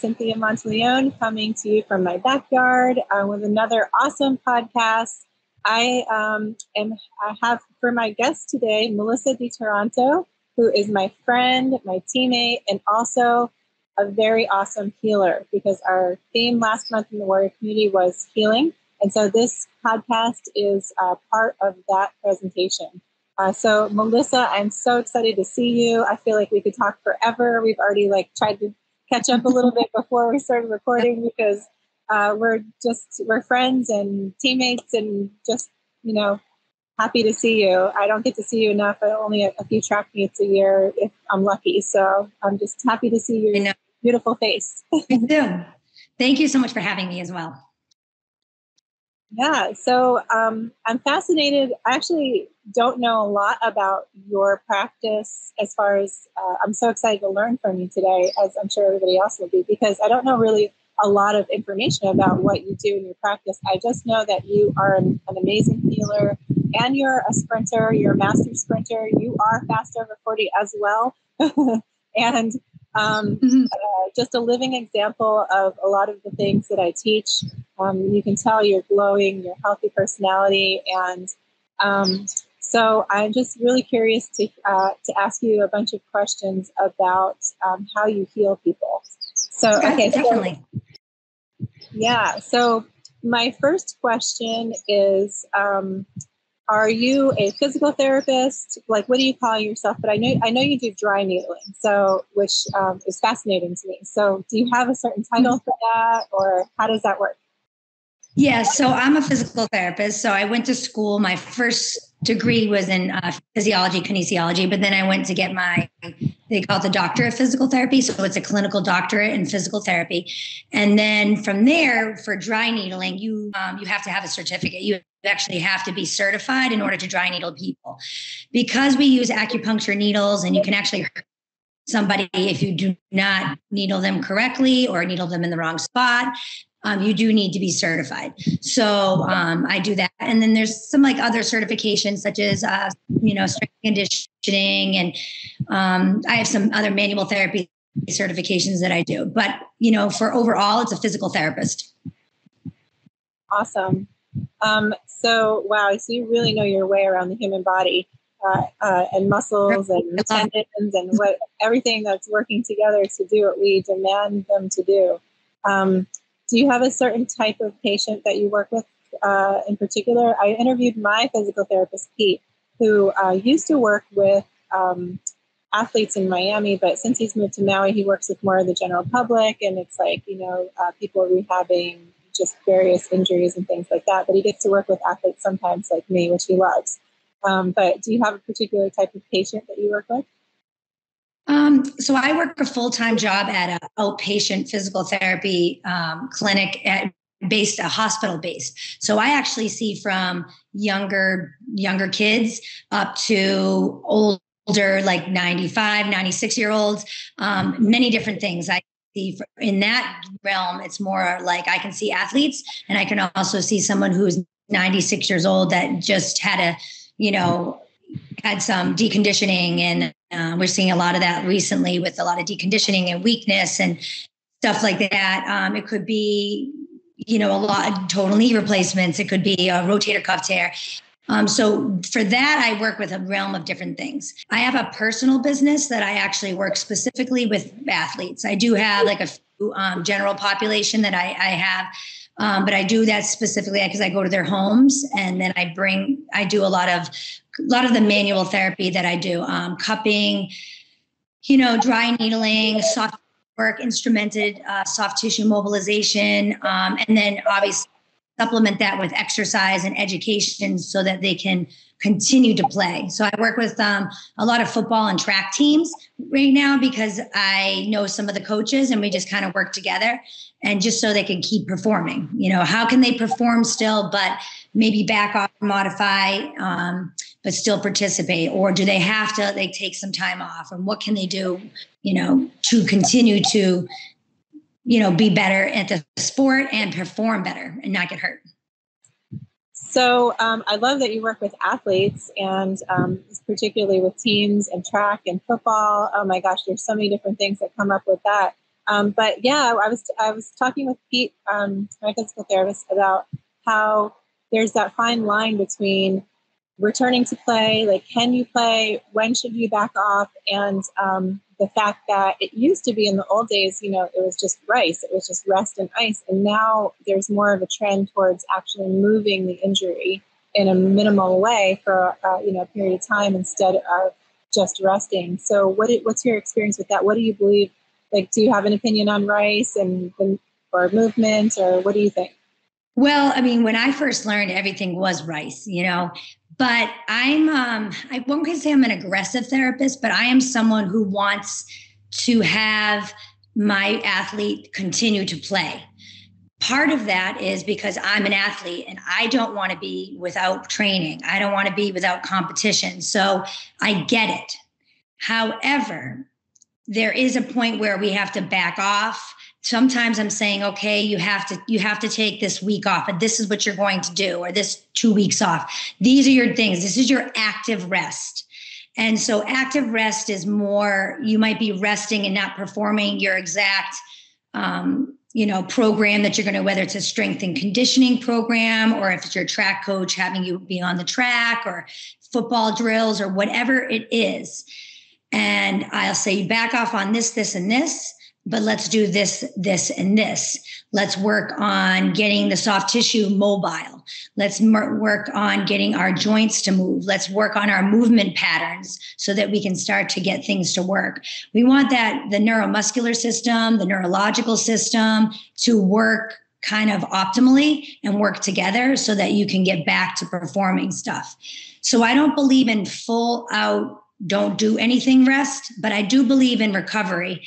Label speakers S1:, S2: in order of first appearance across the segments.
S1: Cynthia Monteleone coming to you from my backyard uh, with another awesome podcast. I um, am I have for my guest today Melissa Di Taranto, who is my friend, my teammate, and also a very awesome healer because our theme last month in the warrior community was healing. And so this podcast is uh, part of that presentation. Uh, so Melissa, I'm so excited to see you. I feel like we could talk forever. We've already like tried to catch up a little bit before we started recording because uh, we're just we're friends and teammates and just you know happy to see you. I don't get to see you enough. only a, a few track meets a year if I'm lucky. So I'm just happy to see your beautiful face.
S2: Me too. Thank you so much for having me as well.
S1: Yeah, so um, I'm fascinated. I actually don't know a lot about your practice as far as uh, I'm so excited to learn from you today, as I'm sure everybody else will be, because I don't know really a lot of information about what you do in your practice. I just know that you are an, an amazing healer and you're a sprinter, you're a master sprinter, you are fast over 40 as well. and um, mm-hmm. uh, just a living example of a lot of the things that I teach. Um, you can tell you're glowing, your healthy personality, and um, so I'm just really curious to uh, to ask you a bunch of questions about um, how you heal people. So okay,
S2: definitely.
S1: So, yeah. So my first question is um, are you a physical therapist? Like, what do you call yourself? But I know I know you do dry needling, so which um, is fascinating to me. So, do you have a certain title for that, or how does that work?
S2: Yeah, so I'm a physical therapist. So I went to school. My first degree was in uh, physiology, kinesiology, but then I went to get my they call it the doctor of physical therapy. So it's a clinical doctorate in physical therapy, and then from there for dry needling, you um, you have to have a certificate. You actually have to be certified in order to dry needle people, because we use acupuncture needles, and you can actually hurt somebody if you do not needle them correctly or needle them in the wrong spot um, you do need to be certified. So um, I do that. And then there's some like other certifications such as, uh, you know, strength conditioning. And um, I have some other manual therapy certifications that I do. But, you know, for overall, it's a physical therapist.
S1: Awesome. Um, so, wow. So you really know your way around the human body. Uh, uh, and muscles and tendons and what everything that's working together to do what we demand them to do. Um, do you have a certain type of patient that you work with uh, in particular? I interviewed my physical therapist, Pete, who uh, used to work with um, athletes in Miami, but since he's moved to Maui, he works with more of the general public, and it's like you know uh, people rehabbing just various injuries and things like that. But he gets to work with athletes sometimes, like me, which he loves. Um, but do you have a particular type of patient that you work with?
S2: Um, so I work a full time job at an outpatient physical therapy um, clinic at based a hospital based. So I actually see from younger younger kids up to older like 95 96 year olds um, many different things i see in that realm it's more like i can see athletes and i can also see someone who's 96 years old that just had a you know had some deconditioning and uh, we're seeing a lot of that recently with a lot of deconditioning and weakness and stuff like that. Um, it could be, you know, a lot of total knee replacements. It could be a rotator cuff tear. Um, so for that, I work with a realm of different things. I have a personal business that I actually work specifically with athletes. I do have like a few, um, general population that I, I have um, but I do that specifically because I go to their homes and then I bring, I do a lot of, a lot of the manual therapy that I do, um, cupping, you know, dry needling, soft work, instrumented uh, soft tissue mobilization, um, and then obviously supplement that with exercise and education so that they can continue to play. So I work with um, a lot of football and track teams right now because I know some of the coaches and we just kind of work together and just so they can keep performing. You know, how can they perform still, but maybe back off, modify, um, but still participate? Or do they have to, they take some time off? And what can they do, you know, to continue to, you know, be better at the sport and perform better and not get hurt?
S1: So um, I love that you work with athletes and um, particularly with teams and track and football. Oh my gosh, there's so many different things that come up with that. Um, but yeah, I was I was talking with Pete, um, my physical therapist, about how there's that fine line between returning to play, like can you play, when should you back off, and um, the fact that it used to be in the old days, you know, it was just rice, it was just rest and ice, and now there's more of a trend towards actually moving the injury in a minimal way for uh, you know a period of time instead of just resting. So, what what's your experience with that? What do you believe? Like, do you have an opinion on rice and or movement, or what do you think?
S2: Well, I mean, when I first learned, everything was rice, you know. But I'm, um, I won't say I'm an aggressive therapist, but I am someone who wants to have my athlete continue to play. Part of that is because I'm an athlete and I don't want to be without training. I don't want to be without competition. So I get it. However, there is a point where we have to back off sometimes i'm saying okay you have to you have to take this week off and this is what you're going to do or this two weeks off. These are your things. This is your active rest. And so active rest is more you might be resting and not performing your exact um, you know program that you're going to whether it's a strength and conditioning program or if it's your track coach having you be on the track or football drills or whatever it is. And i'll say back off on this this and this but let's do this, this, and this. Let's work on getting the soft tissue mobile. Let's work on getting our joints to move. Let's work on our movement patterns so that we can start to get things to work. We want that the neuromuscular system, the neurological system to work kind of optimally and work together so that you can get back to performing stuff. So I don't believe in full out, don't do anything rest, but I do believe in recovery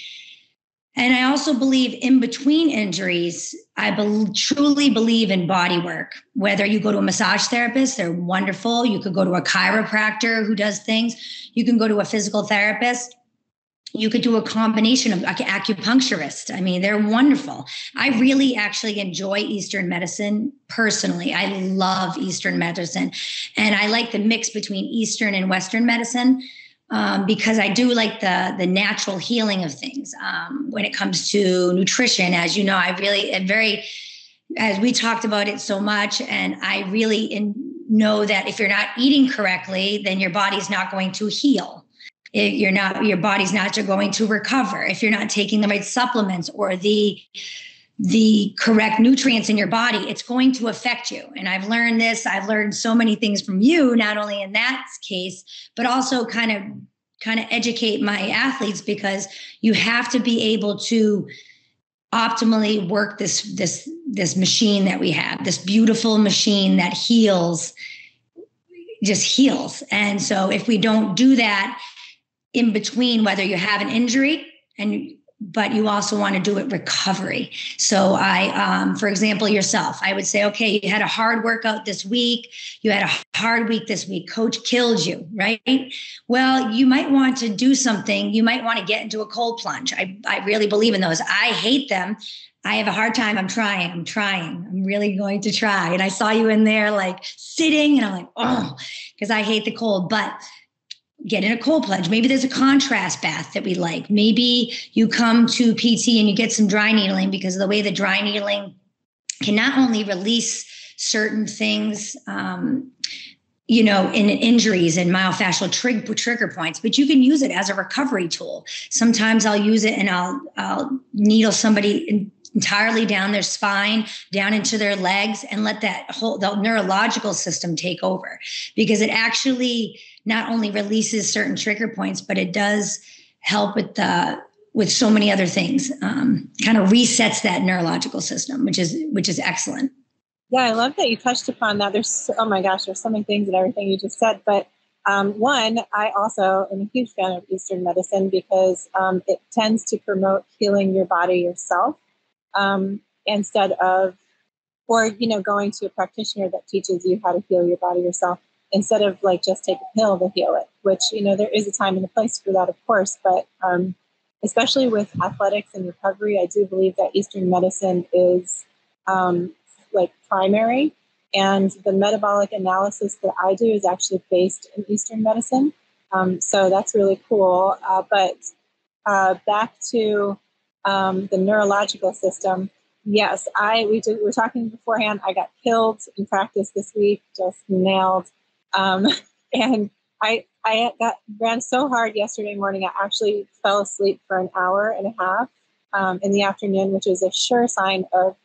S2: and I also believe in between injuries, I be- truly believe in body work. Whether you go to a massage therapist, they're wonderful. You could go to a chiropractor who does things. You can go to a physical therapist. You could do a combination of acupuncturist. I mean, they're wonderful. I really actually enjoy Eastern medicine personally. I love Eastern medicine. And I like the mix between Eastern and Western medicine um, because I do like the the natural healing of things. Um, when it comes to nutrition, as you know, I really am very, as we talked about it so much, and I really in, know that if you're not eating correctly, then your body's not going to heal. If you're not, your body's not going to recover. If you're not taking the right supplements or the the correct nutrients in your body, it's going to affect you. And I've learned this. I've learned so many things from you, not only in that case, but also kind of kind of educate my athletes because you have to be able to optimally work this this this machine that we have, this beautiful machine that heals just heals. And so if we don't do that in between whether you have an injury and but you also want to do it recovery. So I, um, for example, yourself, I would say, okay, you had a hard workout this week. You had a hard week this week. Coach killed you, right? Well, you might want to do something. You might want to get into a cold plunge. I, I really believe in those. I hate them. I have a hard time. I'm trying. I'm trying. I'm really going to try. And I saw you in there like sitting, and I'm like, oh, because I hate the cold. But get in a cold plunge. Maybe there's a contrast bath that we like. Maybe you come to PT and you get some dry needling because of the way the dry needling can not only release certain things, um, you know, in injuries and myofascial trig- trigger points, but you can use it as a recovery tool. Sometimes I'll use it and I'll, I'll needle somebody in, entirely down their spine, down into their legs, and let that whole the neurological system take over because it actually not only releases certain trigger points, but it does help with the with so many other things. Um, kind of resets that neurological system, which is which is excellent.
S1: Yeah, I love that you touched upon that. There's oh my gosh, there's so many things and everything you just said. But um, one, I also am a huge fan of Eastern medicine because um, it tends to promote healing your body yourself um, instead of, or you know, going to a practitioner that teaches you how to heal your body yourself instead of like just take a pill to heal it, which, you know, there is a time and a place for that, of course. But um, especially with athletics and recovery, I do believe that Eastern medicine is um, like primary. And the metabolic analysis that I do is actually based in Eastern medicine. Um, so that's really cool. Uh, but uh, back to um, the neurological system. Yes, I we did, we were talking beforehand. I got killed in practice this week, just nailed, um, and I I got ran so hard yesterday morning. I actually fell asleep for an hour and a half um, in the afternoon, which is a sure sign of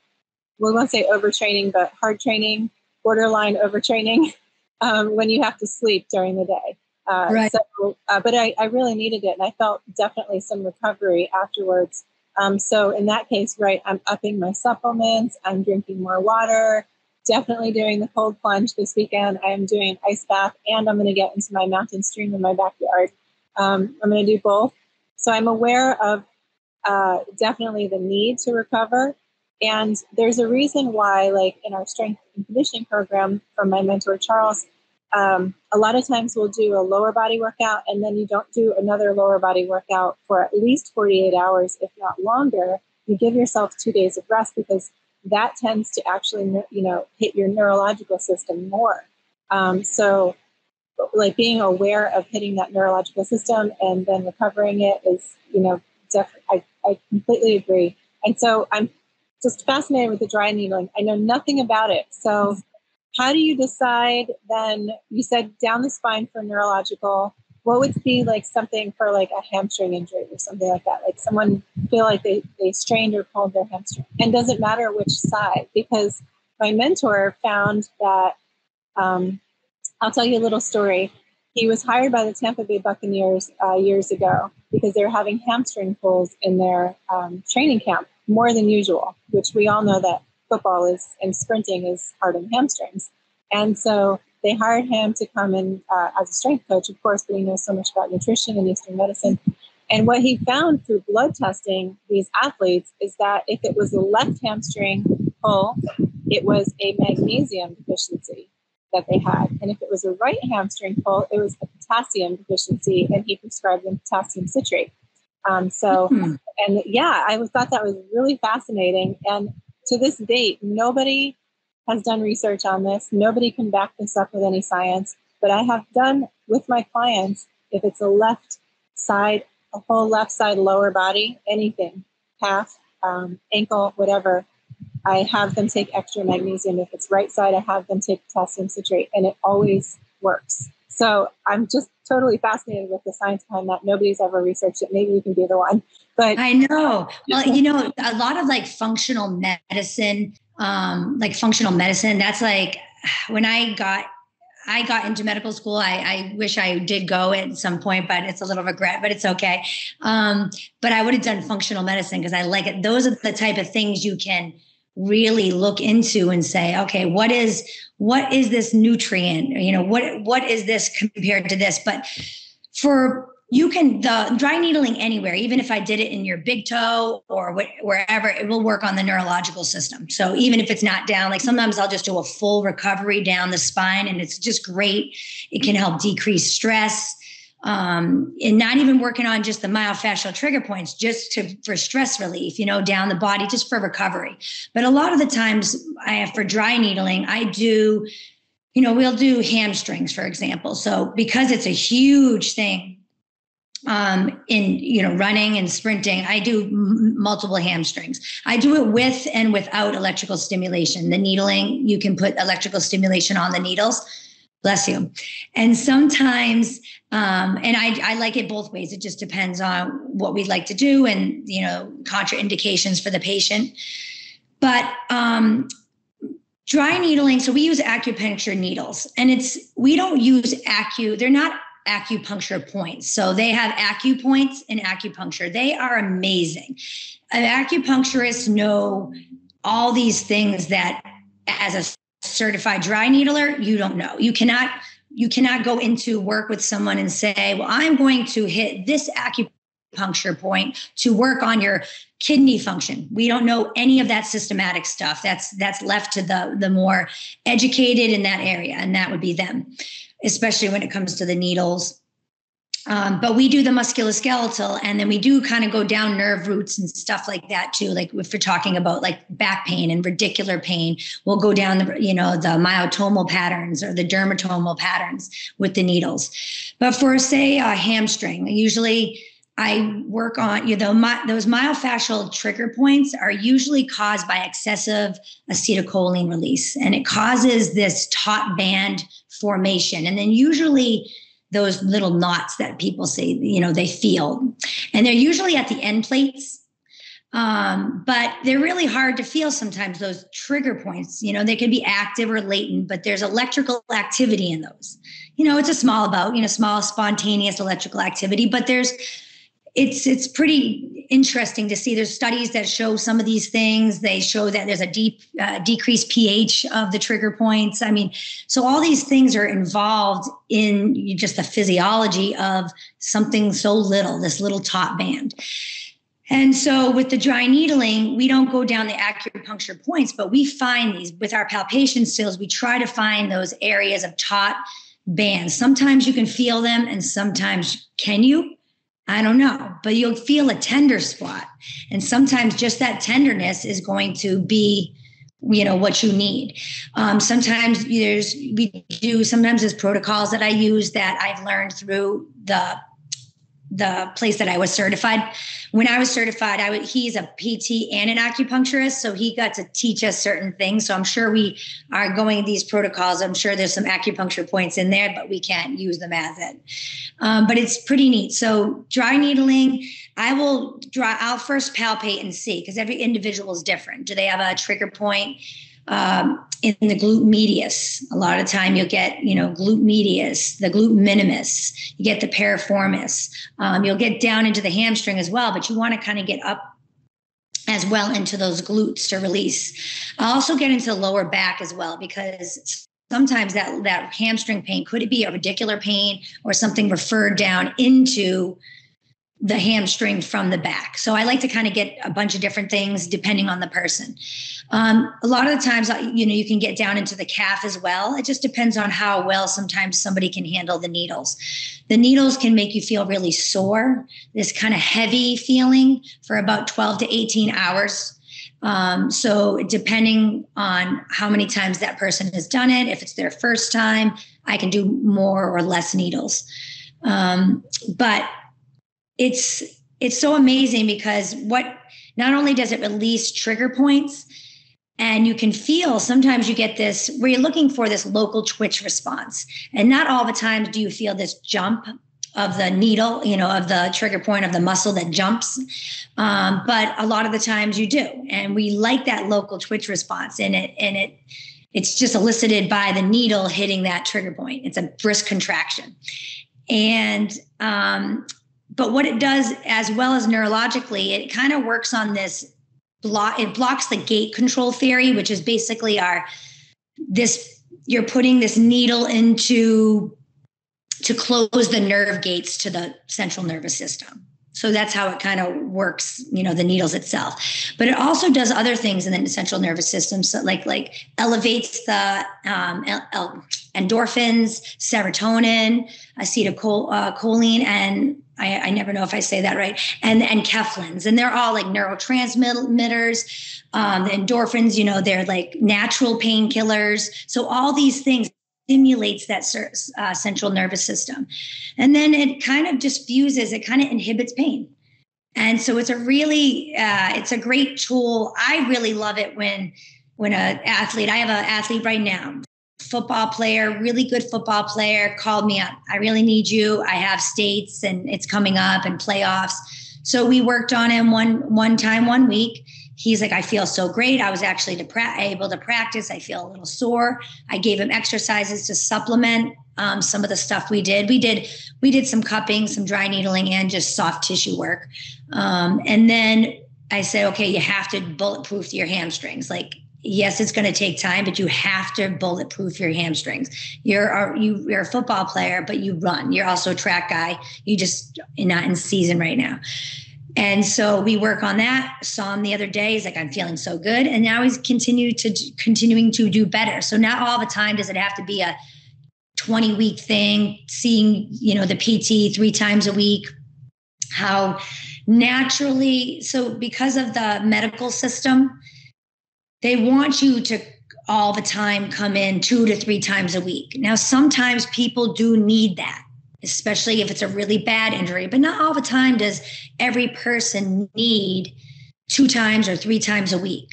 S1: we won't say overtraining, but hard training, borderline overtraining, um, when you have to sleep during the day. Uh, right. So, uh, but I, I really needed it, and I felt definitely some recovery afterwards. Um, so in that case, right, I'm upping my supplements. I'm drinking more water. Definitely doing the cold plunge this weekend. I am doing ice bath, and I'm going to get into my mountain stream in my backyard. Um, I'm going to do both. So I'm aware of uh, definitely the need to recover. And there's a reason why, like in our strength and conditioning program from my mentor, Charles, um, a lot of times we'll do a lower body workout and then you don't do another lower body workout for at least 48 hours, if not longer. You give yourself two days of rest because that tends to actually, you know, hit your neurological system more. Um, so, like being aware of hitting that neurological system and then recovering it is, you know, definitely, I, I completely agree. And so I'm just fascinated with the dry needling. I know nothing about it. So how do you decide then? You said down the spine for neurological. What would be like something for like a hamstring injury or something like that? Like someone feel like they, they strained or pulled their hamstring. And does it matter which side? Because my mentor found that um, I'll tell you a little story. He was hired by the Tampa Bay Buccaneers uh, years ago because they were having hamstring pulls in their um, training camp more than usual, which we all know that football is and sprinting is hard on hamstrings. And so they hired him to come in uh, as a strength coach, of course, but he knows so much about nutrition and Eastern medicine. And what he found through blood testing these athletes is that if it was a left hamstring pull, it was a magnesium deficiency that they had. And if it was a right hamstring pull, it was a potassium deficiency, and he prescribed them potassium citrate. Um, so, mm-hmm. and yeah, I thought that was really fascinating. And to this date, nobody has done research on this. Nobody can back this up with any science. But I have done with my clients, if it's a left side, a whole left side lower body, anything, calf, um, ankle, whatever, I have them take extra magnesium. If it's right side, I have them take potassium citrate, and it always works. So I'm just totally fascinated with the science behind that. Nobody's ever researched it. Maybe you can be the one. But
S2: I know. Well, you know, a lot of like functional medicine, um, like functional medicine, that's like when I got I got into medical school. I, I, wish I did go at some point, but it's a little regret, but it's okay. Um, but I would have done functional medicine because I like it. Those are the type of things you can really look into and say, okay, what is what is this nutrient? You know, what what is this compared to this? But for you can the dry needling anywhere even if i did it in your big toe or wh- wherever it will work on the neurological system so even if it's not down like sometimes i'll just do a full recovery down the spine and it's just great it can help decrease stress um, and not even working on just the myofascial trigger points, just to for stress relief, you know, down the body, just for recovery. But a lot of the times, I have for dry needling, I do, you know, we'll do hamstrings, for example. So because it's a huge thing um, in you know running and sprinting. I do m- multiple hamstrings. I do it with and without electrical stimulation. The needling you can put electrical stimulation on the needles. Bless you. And sometimes um, and I, I like it both ways. It just depends on what we'd like to do and you know contraindications for the patient. But um, dry needling so we use acupuncture needles. And it's we don't use acu they're not acupuncture points so they have acupoints in acupuncture they are amazing an acupuncturist know all these things that as a certified dry needler, you don't know. You cannot you cannot go into work with someone and say, "Well, I'm going to hit this acupuncture point to work on your kidney function." We don't know any of that systematic stuff. That's that's left to the the more educated in that area, and that would be them, especially when it comes to the needles um, but we do the musculoskeletal and then we do kind of go down nerve roots and stuff like that too. Like if we're talking about like back pain and radicular pain, we'll go down the, you know, the myotomal patterns or the dermatomal patterns with the needles. But for say a hamstring, usually I work on, you know, my, those myofascial trigger points are usually caused by excessive acetylcholine release, and it causes this taut band formation. And then usually those little knots that people say, you know, they feel, and they're usually at the end plates. Um, but they're really hard to feel sometimes, those trigger points. You know, they can be active or latent, but there's electrical activity in those. You know, it's a small about, you know, small spontaneous electrical activity, but there's it's it's pretty interesting to see. There's studies that show some of these things. They show that there's a deep uh, decreased pH of the trigger points. I mean, so all these things are involved in just the physiology of something so little, this little taut band. And so with the dry needling, we don't go down the acupuncture points, but we find these with our palpation skills. We try to find those areas of taut bands. Sometimes you can feel them, and sometimes can you? I don't know, but you'll feel a tender spot. And sometimes just that tenderness is going to be, you know, what you need. Um, sometimes there's, we do, sometimes there's protocols that I use that I've learned through the the place that I was certified. When I was certified, I would, he's a PT and an acupuncturist, so he got to teach us certain things. So I'm sure we are going these protocols. I'm sure there's some acupuncture points in there, but we can't use them as it. Um, but it's pretty neat. So dry needling, I will draw. I'll first palpate and see because every individual is different. Do they have a trigger point? Um, in the glute medius. A lot of time you'll get, you know, glute medius, the glute minimus, you get the piriformis. Um, you'll get down into the hamstring as well, but you want to kind of get up as well into those glutes to release. I'll also get into the lower back as well because sometimes that that hamstring pain could it be a radicular pain or something referred down into the hamstring from the back. So I like to kind of get a bunch of different things depending on the person. Um, a lot of the times, you know, you can get down into the calf as well. It just depends on how well sometimes somebody can handle the needles. The needles can make you feel really sore, this kind of heavy feeling for about 12 to 18 hours. Um, so depending on how many times that person has done it, if it's their first time, I can do more or less needles. Um, but it's it's so amazing because what not only does it release trigger points and you can feel sometimes you get this where you're looking for this local twitch response. And not all the times do you feel this jump of the needle you know of the trigger point of the muscle that jumps. Um, but a lot of the times you do. And we like that local twitch response and it and it it's just elicited by the needle hitting that trigger point. It's a brisk contraction. And um, but what it does, as well as neurologically, it kind of works on this block. It blocks the gate control theory, which is basically our this. You're putting this needle into to close the nerve gates to the central nervous system. So that's how it kind of works, you know, the needles itself. But it also does other things in the central nervous system, so like like elevates the um, endorphins, serotonin, acetylcholine, and I, I, never know if I say that right, and enkephalins, and they're all like neurotransmitters. Um, the endorphins, you know, they're like natural painkillers. So all these things stimulates that uh, central nervous system, and then it kind of diffuses. It kind of inhibits pain, and so it's a really uh, it's a great tool. I really love it when when an athlete. I have an athlete right now football player, really good football player, called me up. I really need you. I have states and it's coming up and playoffs. So we worked on him one one time one week. He's like, I feel so great. I was actually to pra- able to practice. I feel a little sore. I gave him exercises to supplement um, some of the stuff we did. We did we did some cupping, some dry needling, and just soft tissue work. Um, and then I said, okay, you have to bulletproof your hamstrings. Like yes, it's going to take time, but you have to bulletproof your hamstrings. You're a, you, you're a football player, but you run. You're also a track guy. You just not in season right now. And so we work on that. Saw him the other day. He's like, I'm feeling so good. And now he's continued to continuing to do better. So not all the time does it have to be a 20 week thing, seeing, you know, the PT three times a week. How naturally, so because of the medical system, they want you to all the time come in two to three times a week. Now, sometimes people do need that. especially if it's a really bad injury. But not all the time does every person need two times or three times a week.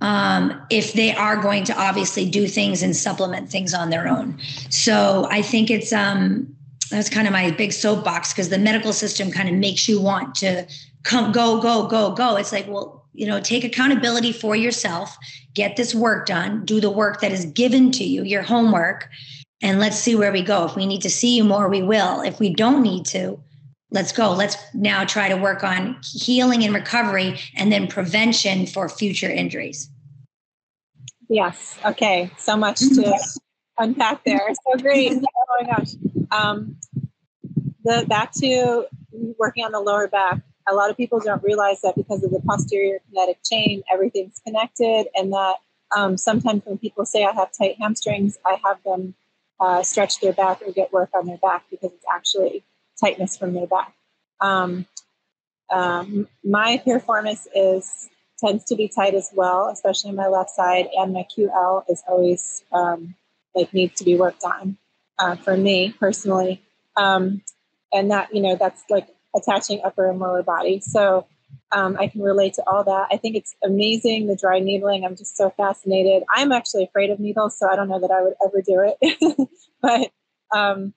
S2: Um, if they are going to obviously do things and supplement things on their own. So I think it's um, that's kind of my big soapbox because the medical system kind of makes you want to come go go go go. It's like well you know take accountability for yourself, get this work done, do the work that is given to you, your homework, and let's see where we go. If we need to see you more, we will. If we don't need to, let's go. Let's now try to work on healing and recovery and then prevention for future injuries.
S1: Yes. Okay. So much to mm-hmm. unpack there. So great. Oh my gosh. Um, the back to working on the lower back. A lot of people don't realize that because of the posterior kinetic chain, everything's connected, and that um, sometimes when people say I have tight hamstrings, I have them uh, stretch their back or get work on their back because it's actually tightness from their back. Um, um, my piriformis is tends to be tight as well, especially my left side, and my QL is always um, like needs to be worked on uh, for me personally, um, and that you know that's like attaching upper and lower body. So um, I can relate to all that. I think it's amazing the dry needling. I'm just so fascinated. I'm actually afraid of needles, so I don't know that I would ever do it. but um,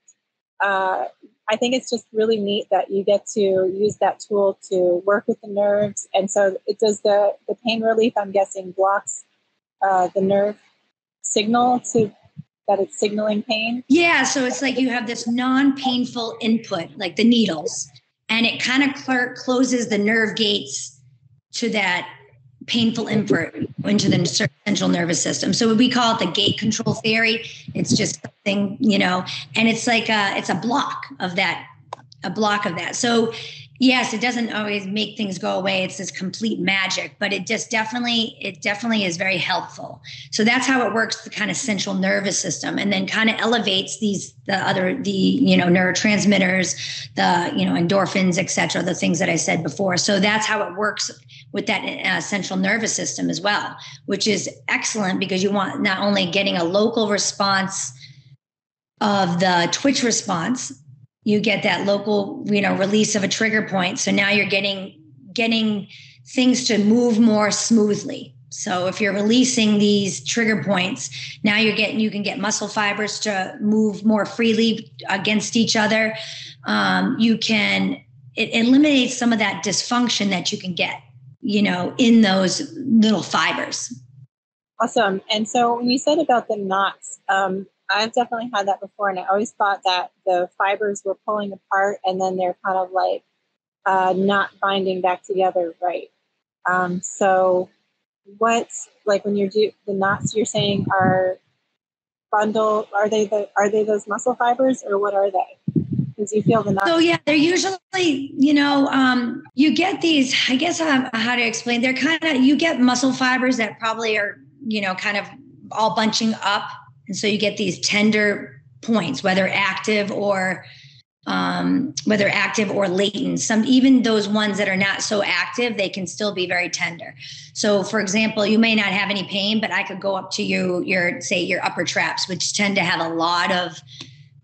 S1: uh, I think it's just really neat that you get to use that tool to work with the nerves. And so it does the, the pain relief, I'm guessing, blocks uh, the nerve signal to that it's signaling pain.
S2: Yeah. So it's like you have this non painful input, like the needles, and it kind of cl- closes the nerve gates to that painful input into the central nervous system. So we call it the gate control theory. It's just something, you know, and it's like a, it's a block of that, a block of that. So yes, it doesn't always make things go away. It's this complete magic, but it just definitely, it definitely is very helpful. So that's how it works, the kind of central nervous system, and then kind of elevates these, the other, the, you know, neurotransmitters, the, you know, endorphins, etc., the things that I said before. So that's how it works with that uh, central nervous system as well, which is excellent because you want not only getting a local response of the twitch response, you get that local, you know, release of a trigger point. So now you're getting getting things to move more smoothly. So if you're releasing these trigger points, now you're getting you can get muscle fibers to move more freely against each other. Um, you can it eliminates some of that dysfunction that you can get you know, in those little fibers.
S1: Awesome. And so when you said about the knots, um, I've definitely had that before, and I always thought that the fibers were pulling apart, and then they're kind of like uh, not binding back together right. Um, so, what like when you're do the knots you're saying are bundle? Are they the are they those muscle fibers, or what are they? because you feel the knot.
S2: So yeah, they're usually, you know, um, you get these. I guess um, how to explain. They're kind of you get muscle fibers that probably are, you know, kind of all bunching up, and so you get these tender points, whether active or um, whether active or latent. Some even those ones that are not so active, they can still be very tender. So, for example, you may not have any pain, but I could go up to you, your say your upper traps, which tend to have a lot of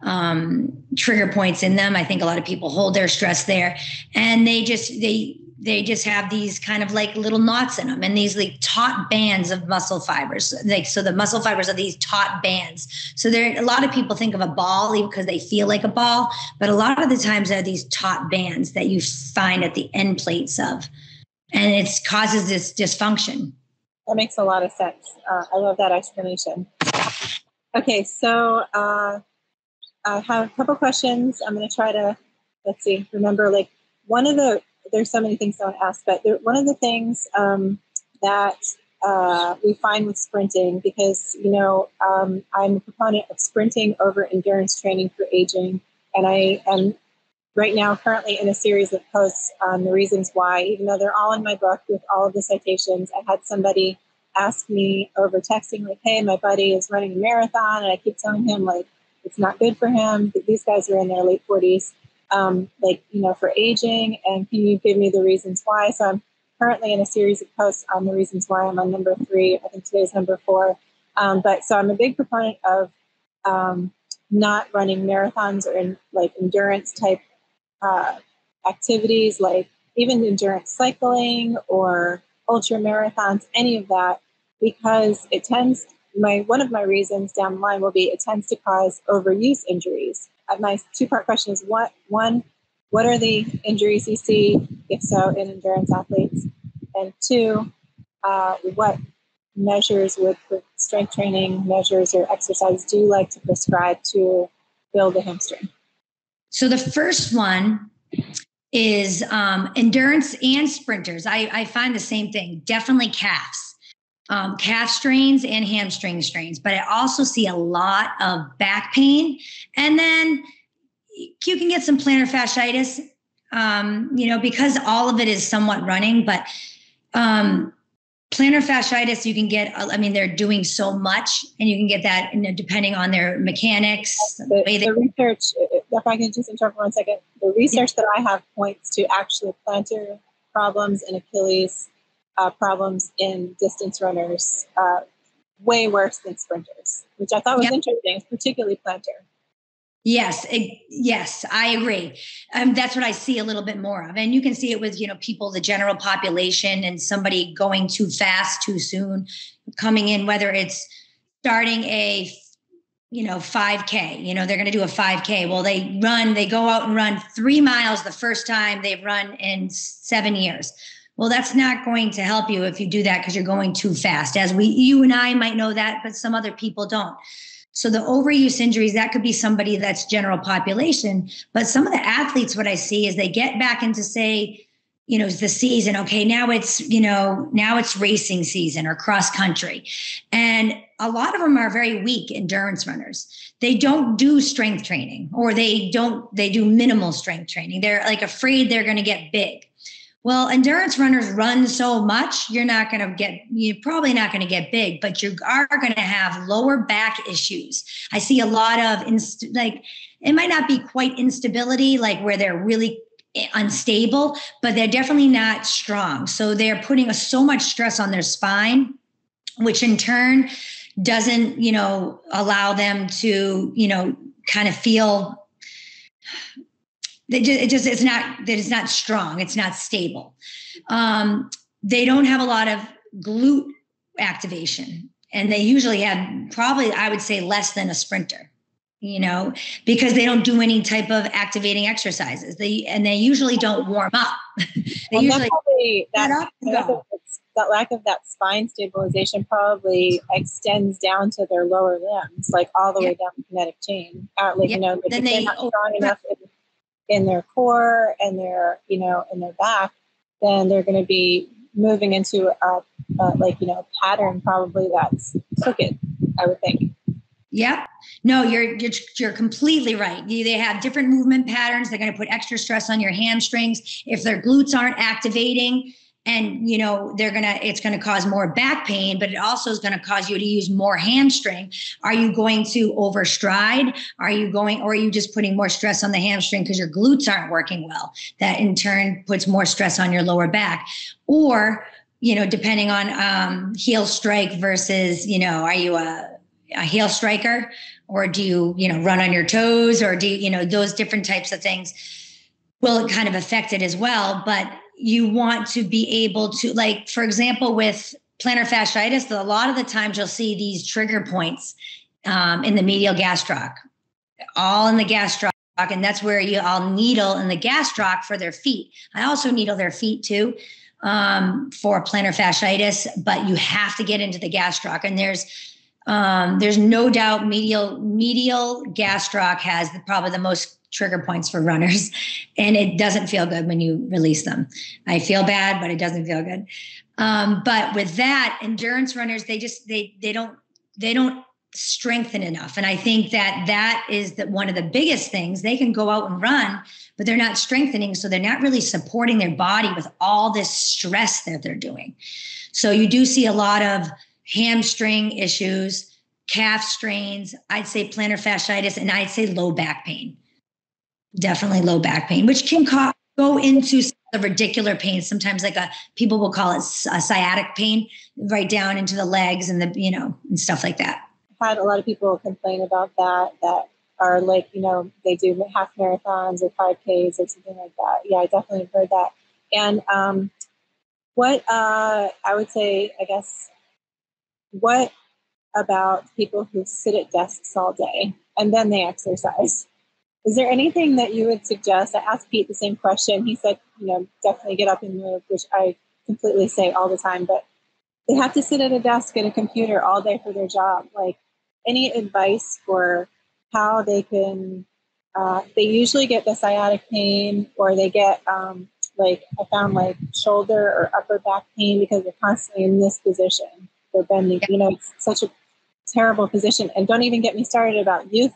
S2: um, trigger points in them. I think a lot of people hold their stress there, and they just they they just have these kind of like little knots in them and these like taut bands of muscle fibers like so the muscle fibers are these taut bands. So there a lot of people think of a ball because they feel like a ball but a lot of the times they're these taut bands that you find at the end plates of and it causes this dysfunction.
S1: That makes a lot of sense. Uh, i love that explanation. Okay so uh, I have a couple questions. I'm going to try to, let's see, remember like one of the, there's so many things I want to ask, but there, one of the things um, that uh, we find with sprinting, because, you know, um, I'm a proponent of sprinting over endurance training for aging. And I am right now currently in a series of posts on the reasons why, even though they're all in my book with all of the citations. I had somebody ask me over texting, like, hey, my buddy is running a marathon. And I keep telling him, like, it's not good for him. These guys are in their late 40s, um, like, you know, for aging. And can you give me the reasons why? So I'm currently in a series of posts on the reasons why I'm on number three. I think today's number four. Um, but so I'm a big proponent of um, not running marathons or in like endurance type uh, activities, like even endurance cycling or ultra marathons, any of that, because it tends my one of my reasons down the line will be it tends to cause overuse injuries. Uh, my two part question is what one, what are the injuries you see, if so, in endurance athletes, and two, uh, what measures with strength training measures or exercise do you like to prescribe to build a hamstring?
S2: So the first one is um, endurance and sprinters. I, I find the same thing. Definitely calves, um, calf strains and hamstring strains. But I also see a lot of back pain, and then you can get some plantar fasciitis. Um, you know, because all of it is somewhat running, but um, plantar fasciitis you can get i mean they're doing so much and you can get that you know, depending on their mechanics
S1: the, the, the, research if i can just interrupt for one second the research yeah. that i have points to actually plantar problems and achilles uh, problems in distance runners uh, way worse than sprinters which i thought was yep. interesting particularly plantar
S2: Yes, it, yes, I agree. Um, that's what I see a little bit more of, and you can see it with you know people, the general population, and somebody going too fast too soon, coming in. Whether it's starting a you know 5k you know they're going to do a 5k well they run they go out and run three miles the first time they've run in seven years well that's not going to help you if you do that because you're going too fast as we you and i might know that but some other people don't so the overuse injuries, that could be somebody that's general population. But some of the athletes, what I see is they get back into say, you know, the season. Okay, now it's, you know, now it's racing season or cross country. And a lot of them are very weak endurance runners. They don't do strength training or they don't, they do minimal strength training. They're like afraid they're going to get big. Well, endurance runners run so much, you're not going to get, you're probably not going to get big, but you are going to have lower back issues. I see a lot of, inst- like, it might not be quite instability, like where they're really eh, unstable, but they're definitely not strong. So they're putting a, so much stress on their spine, which in turn doesn't, you know, allow them to, you know, kind of feel just, it just it's not that it's not strong it's not stable. Um, they don't have a lot of glute activation and they usually have probably i would say less than a sprinter you know because they don't do any type of activating exercises. They and they usually don't warm up. They
S1: usually probably, that, up that lack of that spine stabilization probably extends down to their lower limbs like all the way down the kinetic chain. Uh, like you know like then they, not strong enough in in their core and their you know in their back then they're going to be moving into a, a, like you know pattern probably that's crooked i would think
S2: Yep. No, you're you're you're completely right. They have different movement patterns. They're going to put extra stress on your hamstrings. If their glutes aren't activating, and you know they're gonna it's gonna cause more back pain but it also is gonna cause you to use more hamstring. Are you going to overstride? Are you going or are you just putting more stress on the hamstring because your glutes aren't working well? That in turn puts more stress on your lower back. Or you know depending on um, heel strike versus you know are you a, a heel striker? Or do you you know run on your toes? Or do you you know those different types of things will kind of affect it as well. But you want to be able to like for example with plantar fasciitis a lot of the times you'll see these trigger points um, in the medial gastroc all in the gastroc and that's where you all needle in the gastroc for their feet. I also needle their feet too um, for plantar fasciitis but you have to get into the gastroc and there's um, there's no doubt medial medial gastroc has the, probably the most trigger points for runners and it doesn't feel good when you release them. I feel bad but it doesn't feel good. Um, but with that endurance runners they just they they don't they don't strengthen enough. And i think that that is that one of the biggest things. They can go out and run but they're not strengthening so they're not really supporting their body with all this stress that they're doing. So you do see a lot of hamstring issues calf strains i'd say plantar fasciitis and i'd say low back pain definitely low back pain, which can co- go into the radicular pain. Sometimes, like a people will call it a sciatic pain, right down into the legs and the you know and stuff like that.
S1: I've had a lot of people complain about that. That are like, you know, they do half marathons or 5Ks or something like that. Yeah, I definitely heard that. And um, what uh, I would say, I guess, what about people who sit at desks all day and then they exercise? Is there anything that you would suggest? I asked Pete the same question. He said, you know, definitely get up and move, which I completely say all the time, but they have to sit at a desk at a computer all day for their job. Like, any advice for how they can? Uh, they usually get the sciatic pain, or they get um, like I found like shoulder or upper back pain because they're constantly in this position. They're bending. You know, it's such a terrible position. And don't even get me started about youth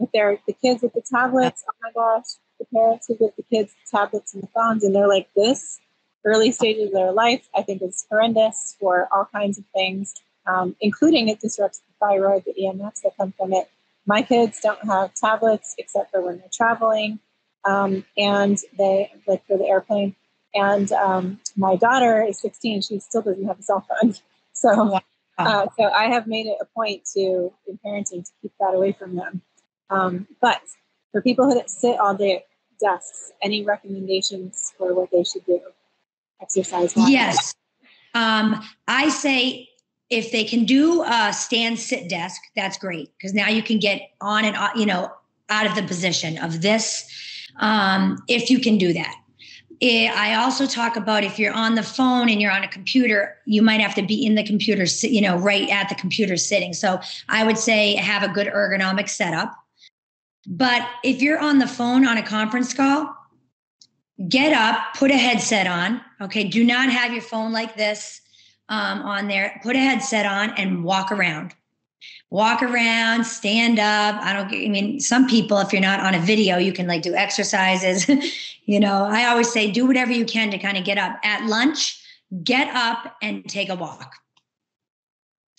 S1: with their the kids with the tablets. Oh my gosh, the parents who give the kids the tablets and the phones, and they're like this early stages of their life. I think is horrendous for all kinds of things, um, including it disrupts the thyroid, the EMFs that come from it. My kids don't have tablets except for when they're traveling, um, and they like for the airplane. And um, my daughter is 16; she still doesn't have a cell phone. So, uh, so I have made it a point to in parenting to keep that away from them. Um, but for people who sit all day at desks, any recommendations for what they should do exercise?
S2: Yes. Um, I say if they can do a stand sit desk, that's great because now you can get on and you know out of the position of this. Um, if you can do that. It, I also talk about if you're on the phone and you're on a computer, you might have to be in the computer, you know, right at the computer sitting. So I would say have a good ergonomic setup. But if you're on the phone on a conference call, get up, put a headset on. Okay. Do not have your phone like this um, on there. Put a headset on and walk around. Walk around, stand up. I don't, I mean, some people, if you're not on a video, you can like do exercises. you know, I always say do whatever you can to kind of get up. At lunch, get up and take a walk.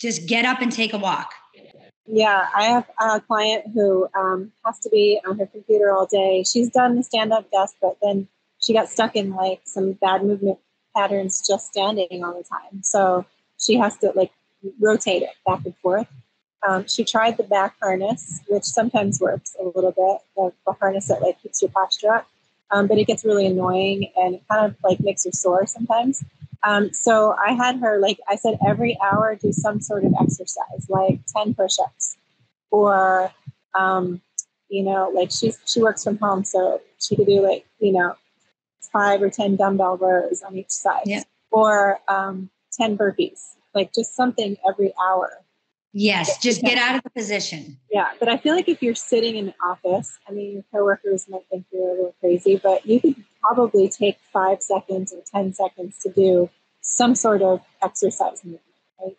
S2: Just get up and take a walk.
S1: Yeah, I have a client who um, has to be on her computer all day. She's done the stand up desk, but then she got stuck in like some bad movement patterns just standing all the time. So she has to like rotate it back and forth. Um, she tried the back harness, which sometimes works a little bit, the, the harness that like keeps your posture up, um, but it gets really annoying and it kind of like makes her sore sometimes. Um, so I had her like I said every hour do some sort of exercise, like ten push-ups, or um, you know, like she she works from home, so she could do like you know five or ten dumbbell rows on each side,
S2: yeah.
S1: or um, ten burpees, like just something every hour.
S2: Yes, just get out of the position.
S1: Yeah, but I feel like if you're sitting in an office, I mean, your coworkers might think you're a little crazy, but you could probably take five seconds or 10 seconds to do some sort of exercise movement, right?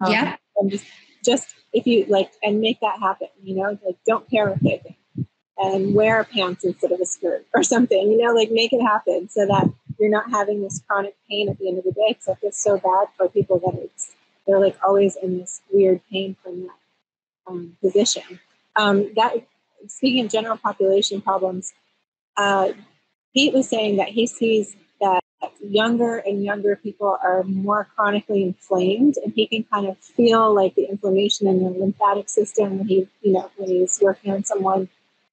S2: Um, yeah.
S1: And just, just if you like, and make that happen, you know, like don't pair with anything and wear pants instead of a skirt or something, you know, like make it happen so that you're not having this chronic pain at the end of the day because I feel so bad for people that it's, they're like always in this weird pain from that um, position. Um, that speaking of general population problems, uh, Pete was saying that he sees that younger and younger people are more chronically inflamed, and he can kind of feel like the inflammation in the lymphatic system when he, you know, when he's working on someone,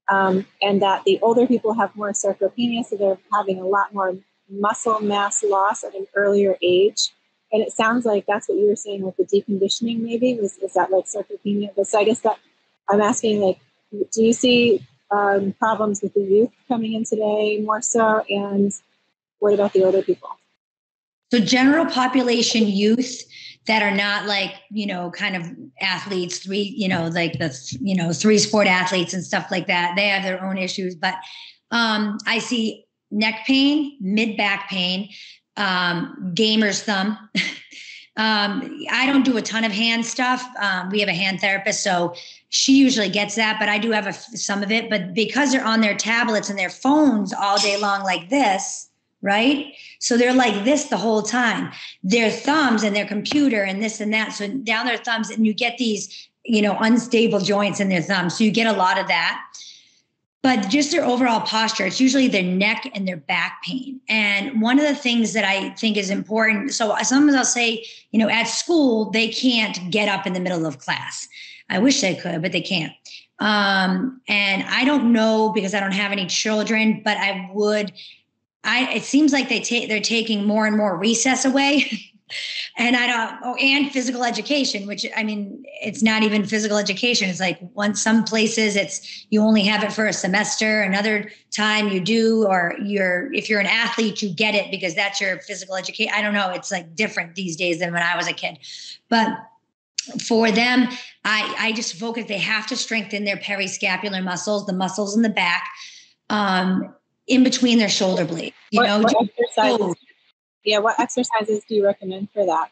S1: um, and that the older people have more sarcopenia, so they're having a lot more muscle mass loss at an earlier age. And it sounds like that's what you were saying with the deconditioning, maybe was is that like sarcopenia? But so I guess that I'm asking, like, do you see um, problems with the youth coming in today more so? And what about the older people?
S2: So, general population youth that are not like, you know, kind of athletes, three, you know, like the, you know, three sport athletes and stuff like that, they have their own issues. But um, I see neck pain, mid back pain, um, gamer's thumb. um, I don't do a ton of hand stuff. Um, we have a hand therapist, so she usually gets that, but I do have a, some of it. But because they're on their tablets and their phones all day long, like this, right? So they're like this the whole time. Their thumbs and their computer and this and that. So down their thumbs, and you get these, you know, unstable joints in their thumbs. So you get a lot of that. But just their overall posture, it's usually their neck and their back pain. And one of the things that I think is important, so sometimes I'll say, you know, at school, they can't get up in the middle of class. I wish they could, but they can't. Um, and I don't know because I don't have any children, but I would. I it seems like they take they're taking more and more recess away. and I don't, oh, and physical education, which I mean, it's not even physical education. It's like once some places it's, you only have it for a semester. Another time you do, or you're, if you're an athlete, you get it because that's your physical education. I don't know. It's like different these days than when I was a kid, but for them, I, I just focus, they have to strengthen their periscapular muscles, the muscles in the back, um, in between their shoulder blades. You
S1: what,
S2: know,
S1: what exercises, yeah, what exercises do you recommend for that?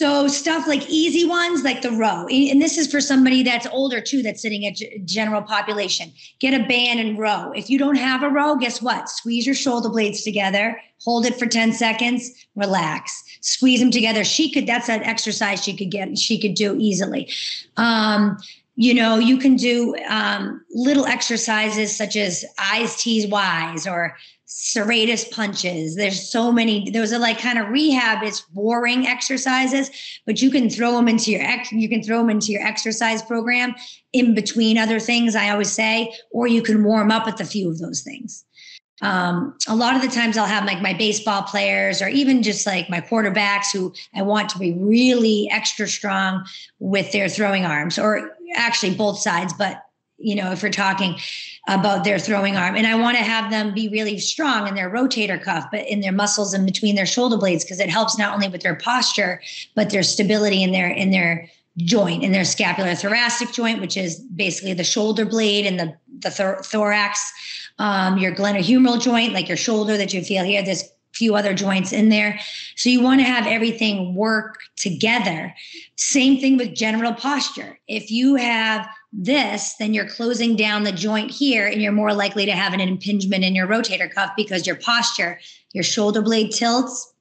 S2: So stuff like easy ones, like the row, and this is for somebody that's older too, that's sitting at general population. Get a band and row. If you don't have a row, guess what? Squeeze your shoulder blades together, hold it for 10 seconds, relax, squeeze them together. She could, that's an exercise she could get, she could do easily. Um, you know, you can do um, little exercises such as I's, T's, Y's, or serratus punches. There's so many. Those are like kind of rehab. It's boring exercises, but you can throw them into your ex. You can throw them into your exercise program in between other things. I always say, or you can warm up with a few of those things. Um, a lot of the times I'll have like my baseball players or even just like my quarterbacks who I want to be really extra strong with their throwing arms or actually both sides, but you know, if we're talking about their throwing arm. And I want to have them be really strong in their rotator cuff, but in their muscles and between their shoulder blades, because it helps not only with their posture, but their stability in their in their joint, in their scapular thoracic joint, which is basically the shoulder blade and the the thor- thorax, um, your glenohumeral joint, like your shoulder that you feel here. There's few other joints in there. So you want to have everything work together. Same thing with general posture. If you have this, then you're closing down the joint here and you're more likely to have an impingement in your rotator cuff because your posture, your shoulder blade tilts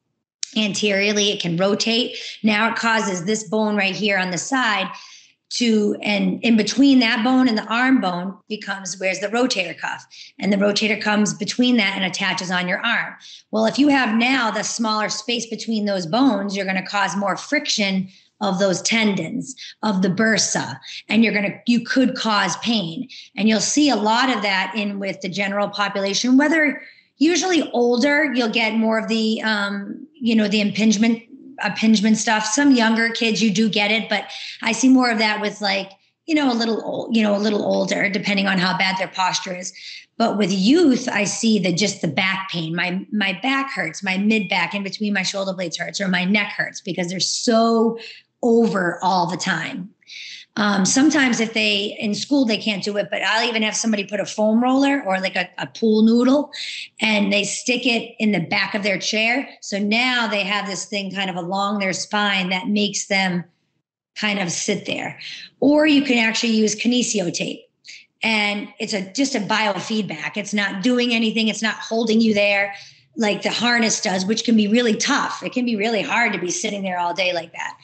S2: anteriorly, it can rotate. Now it causes this bone right here on the side to and in between that bone and the arm bone becomes where's the rotator cuff? And the rotator comes between that and attaches on your arm. Well if you have now the smaller space between those bones you're going to cause more friction of those tendons of the bursa and you're going to you could cause pain. And you'll see a lot of that in with the general population whether usually older you'll get more of the um, you know the impingement impingement stuff. Some younger kids you do get it but i see more of that with like you know a little old you know a little older depending on how bad their posture is. But with youth i see that just the back pain. My my back hurts my mid back in between my shoulder blades hurts or my neck hurts because they're so over all the time. Um, sometimes if they in school they can't do it, but I'll even have somebody put a foam roller or like a, a, pool noodle and they stick it in the back of their chair. So now they have this thing kind of along their spine that makes them kind of sit there. Or you can actually use kinesio tape. And it's a just a biofeedback. It's not doing anything, it's not holding you there like the harness does, which can be really tough. It can be really hard to be sitting there all day like that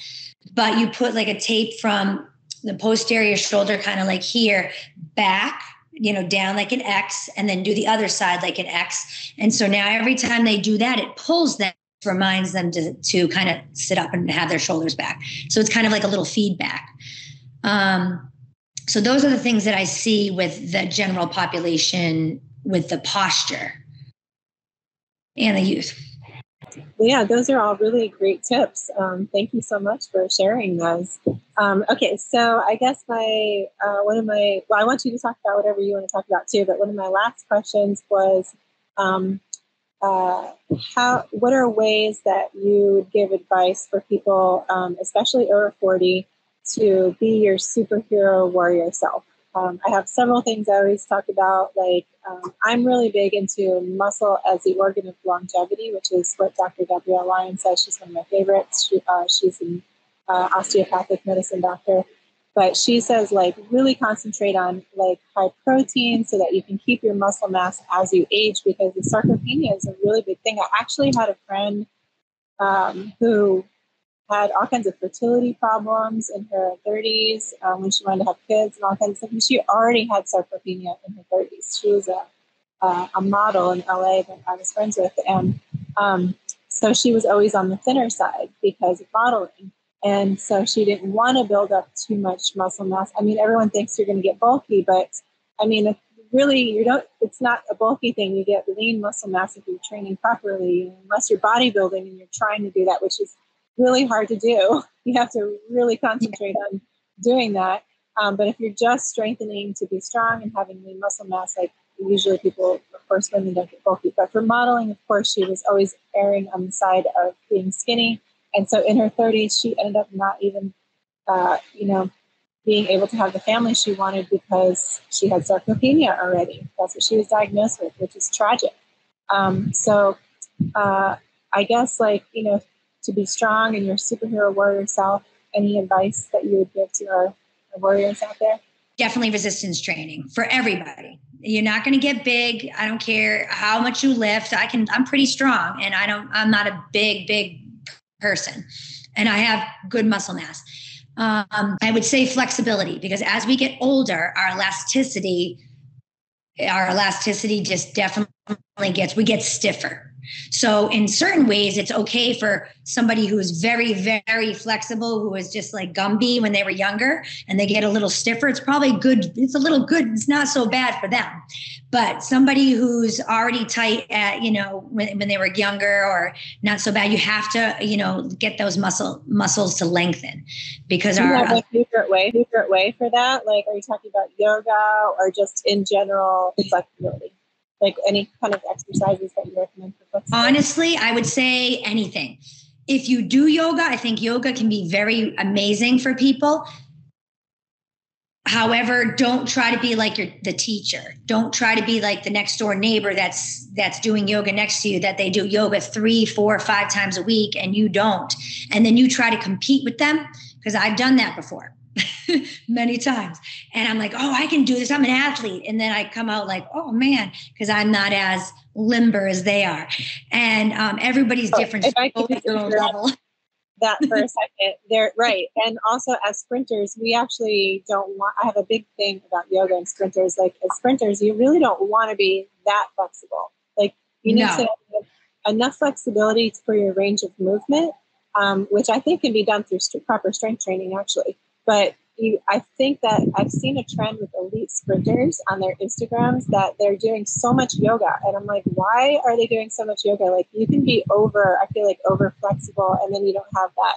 S2: but you put like a tape from the posterior shoulder, kind of like here, back, you know, down like an X, and then do the other side like an X. And so now every time they do that, it pulls them, reminds them to, to kind of sit up and have their shoulders back. So it's kind of like a little feedback. Um, so those are the things that I see with the general population with the posture and the youth
S1: yeah, those are all really great tips. Um, thank you so much for sharing those. Um, okay, so I guess my uh, one of my well, I want you to talk about whatever you want to talk about too. But one of my last questions was, um, uh, how what are ways that you would give advice for people, um, especially over forty, to be your superhero warrior self? Um, I have several things I always talk about. Like, um, I'm really big into muscle as the organ of longevity, which is what Dr. Gabrielle Lyon says. She's one of my favorites. She, uh, she's an uh, osteopathic medicine doctor. But she says, like, really concentrate on like high protein so that you can keep your muscle mass as you age because the sarcopenia is a really big thing. I actually had a friend um, who had all kinds of fertility problems in her 30s um, when she wanted to have kids and all kinds of stuff. She already had sarcopenia in her 30s. She was a, uh, a model in LA that I was friends with. And um, so she was always on the thinner side because of modeling. And so she didn't want to build up too much muscle mass. I mean, everyone thinks you're going to get bulky, but I mean, really, you don't, it's not a bulky thing. You get lean muscle mass if you're training properly, unless you're bodybuilding and you're trying to do that, which is really hard to do. You have to really concentrate on doing that. Um, but if you're just strengthening to be strong and having lean muscle mass, like usually people, of course, women don't get bulky. But for modeling, of course, she was always erring on the side of being skinny. And so in her 30s, she ended up not even, uh, you know, being able to have the family she wanted because she had sarcopenia already. That's what she was diagnosed with, which is tragic. Um, so uh, I guess, like, you know, to be strong in your superhero warrior self, any advice that you would give to our, our warriors out there?
S2: Definitely resistance training for everybody. You're not going to get big. I don't care how much you lift. I can. I'm pretty strong, and I don't. I'm not a big, big person, and I have good muscle mass. Um, I would say flexibility because as we get older, our elasticity, our elasticity just definitely gets we get stiffer. So in certain ways, it's okay for somebody who is very, very flexible, who was just like Gumby when they were younger and they get a little stiffer. It's probably good. It's a little good. It's not so bad for them. But somebody who's already tight at, you know, when, when they were younger or not so bad, you have to, you know, get those muscle muscles to lengthen because our
S1: a favorite way, favorite way for that? Like, are you talking about yoga or just in general flexibility? Like any kind of exercises that you recommend for flexibility?
S2: Honestly, I would say anything. If you do yoga, I think yoga can be very amazing for people. However, don't try to be like your the teacher. Don't try to be like the next door neighbor that's that's doing yoga next to you that they do yoga three, four, five times a week and you don't. And then you try to compete with them because I've done that before. many times. And I'm like, oh, I can do this. I'm an athlete. And then I come out like, oh man, because I'm not as limber as they are. And um, everybody's oh, different.
S1: level. That for a second, they're right. And also, as sprinters, we actually don't want. I have a big thing about yoga and sprinters. Like as sprinters, you really don't want to be that flexible. Like you need no. to have enough flexibility for your range of movement, um, which I think can be done through st- proper strength training, actually. But you, I think that I've seen a trend with elite sprinters on their Instagrams that they're doing so much yoga. And I'm like, why are they doing so much yoga? Like, you can be over, I feel like over flexible, and then you don't have that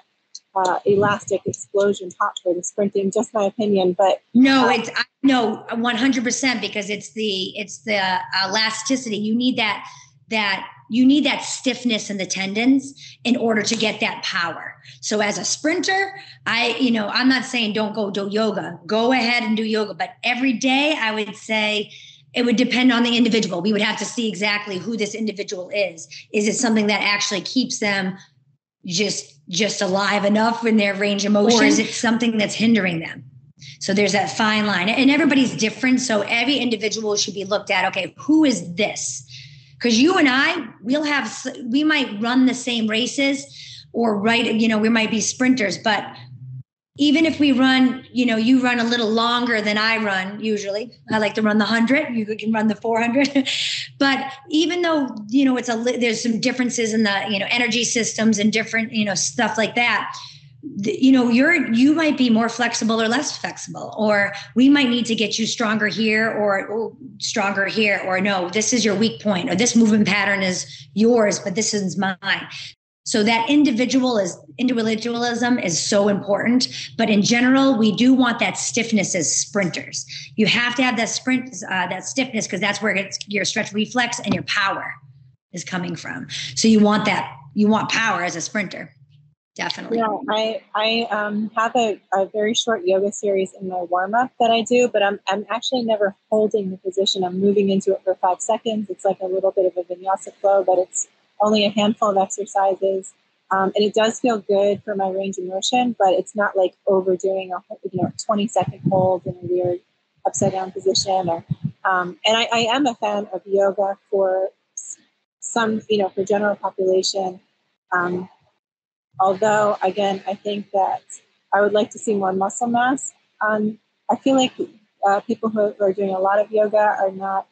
S1: uh, elastic explosion pop for the sprinting. Just my opinion, but
S2: no, um, it's no 100 percent because it's the it's the elasticity. You need that that you need that stiffness in the tendons in order to get that power. So as a sprinter, I, you know, I'm not saying don't go do yoga. Go ahead and do yoga, but every day I would say it would depend on the individual. We would have to see exactly who this individual is. Is it something that actually keeps them just just alive enough in their range of motion or is it something that's hindering them? So there's that fine line. And everybody's different, so every individual should be looked at, okay, who is this? Because you and I, we'll have, we might run the same races or right, you know, we might be sprinters, but even if we run, you know, you run a little longer than I run usually. I like to run the 100, you can run the 400. but even though, you know, it's a there's some differences in the, you know, energy systems and different, you know, stuff like that you know you're you might be more flexible or less flexible or we might need to get you stronger here or, stronger here or no this is your weak point or this movement pattern is yours but this is mine. So that individual is individualism is so important but in general we do want that stiffness as sprinters. You have to have that sprint uh, that stiffness because that's where it's your stretch reflex and your power is coming from. So you want that you want power as a sprinter definitely.
S1: Yeah, I I um, have a, a very short yoga series in my warm up that I do, but I'm I'm actually never holding the position. I'm moving into it for five seconds. It's like a little bit of a vinyasa flow, but it's only a handful of exercises. Um, and it does feel good for my range of motion, but it's not like overdoing a you know 20 second hold in a weird upside down position. Or um, and I, I am a fan of yoga for some you know for general population. Um, Although, again, I think that I would like to see more muscle mass. Um, I feel like uh, people who are doing a lot of yoga are not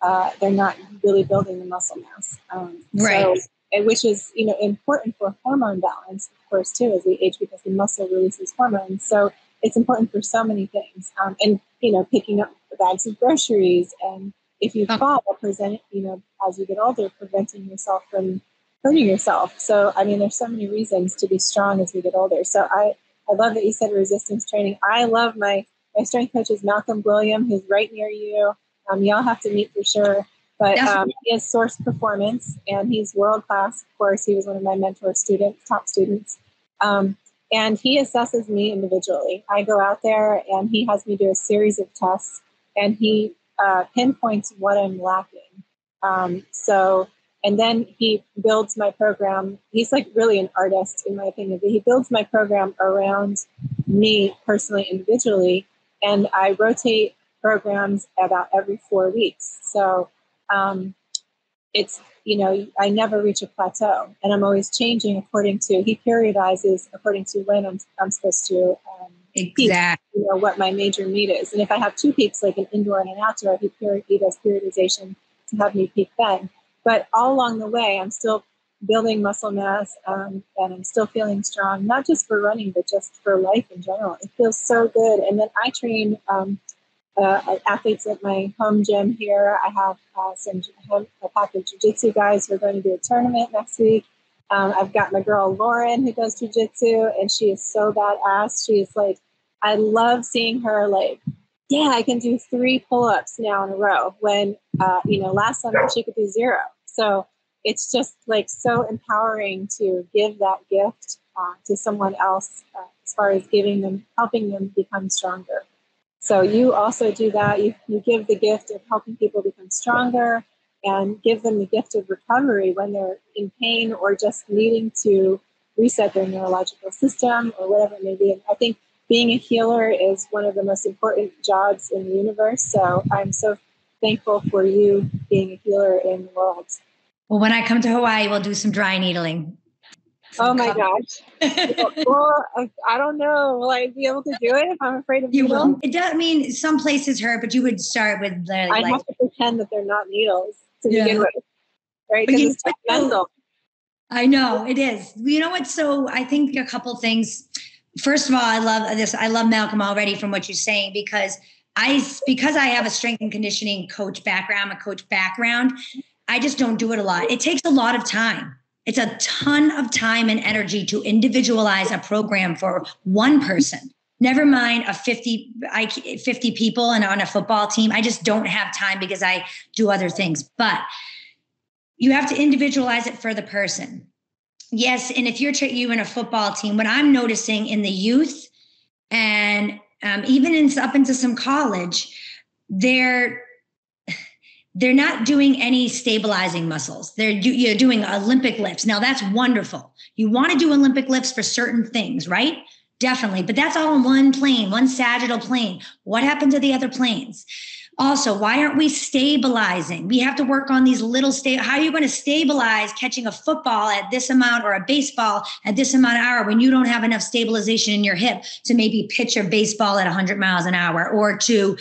S1: uh, they're not really building the muscle mass. Um,
S2: right. So
S1: which is you know important for hormone balance, of course, too, as we age because the muscle releases hormones. So it's important for so many things. Um, and you know, picking up bags of groceries, and if you fall, present you know, as you get older, preventing yourself from hurting yourself. So I mean, there's so many reasons to be strong as we get older. So I I love that you said resistance training. I love my my strength coach is Malcolm William, who's right near you. Um, y'all have to meet for sure. But um, he has source performance and he's world class. Of course, he was one of my mentor students, top students. Um, and he assesses me individually. I go out there and he has me do a series of tests and he uh, pinpoints what I'm lacking. Um, so, and then he builds my program. He's like really an artist, in my opinion, but he builds my program around me personally, individually. And I rotate programs about every four weeks. So, um, it's you know i never reach a plateau and i'm always changing according to he periodizes according to when i'm, I'm supposed to um,
S2: exactly
S1: peak, you know what my major need is and if i have two peaks like an indoor and an outdoor he, period, he does periodization to have me peak then but all along the way i'm still building muscle mass um, and i'm still feeling strong not just for running but just for life in general it feels so good and then i train um, uh, athletes at my home gym here. I have uh, some a pack of jiu-jitsu guys who are going to do a tournament next week. Um, I've got my girl Lauren who does jiu-jitsu, and she is so badass. She is like, I love seeing her like, yeah, I can do three pull-ups now in a row. When uh, you know, last summer she could do zero. So it's just like so empowering to give that gift uh, to someone else uh, as far as giving them, helping them become stronger. So you also do that. You, you give the gift of helping people become stronger and give them the gift of recovery when they're in pain or just needing to reset their neurological system or whatever it may be. And I think being a healer is one of the most important jobs in the universe. So I'm so thankful for you being a healer in the world.
S2: Well, when I come to Hawaii, we'll do some dry needling.
S1: Oh my gosh. well, I don't know. Will I be able to do it if I'm afraid of
S2: you
S1: needles?
S2: Will. It does I mean some places hurt, but you would start with the
S1: I like, have to pretend that they're not needles to yeah. begin with. Right?
S2: Because
S1: it's mental.
S2: I know it is. You know what? So I think a couple things. First of all, I love this. I love Malcolm already from what you're saying because I because I have a strength and conditioning coach background, a coach background, I just don't do it a lot. It takes a lot of time. It's a ton of time and energy to individualize a program for one person. Never mind a 50, 50 people and on a football team. I just don't have time because I do other things. But you have to individualize it for the person. Yes, and if you're you in a football team, what I'm noticing in the youth and um, even in, up into some college, they're they're not doing any stabilizing muscles. They're do, you're doing Olympic lifts. Now that's wonderful. You want to do Olympic lifts for certain things, right? Definitely. But that's all on one plane, one sagittal plane. What happened to the other planes? Also, why aren't we stabilizing? We have to work on these little state. How are you going to stabilize catching a football at this amount or a baseball at this amount of hour when you don't have enough stabilization in your hip to maybe pitch a baseball at 100 miles an hour or to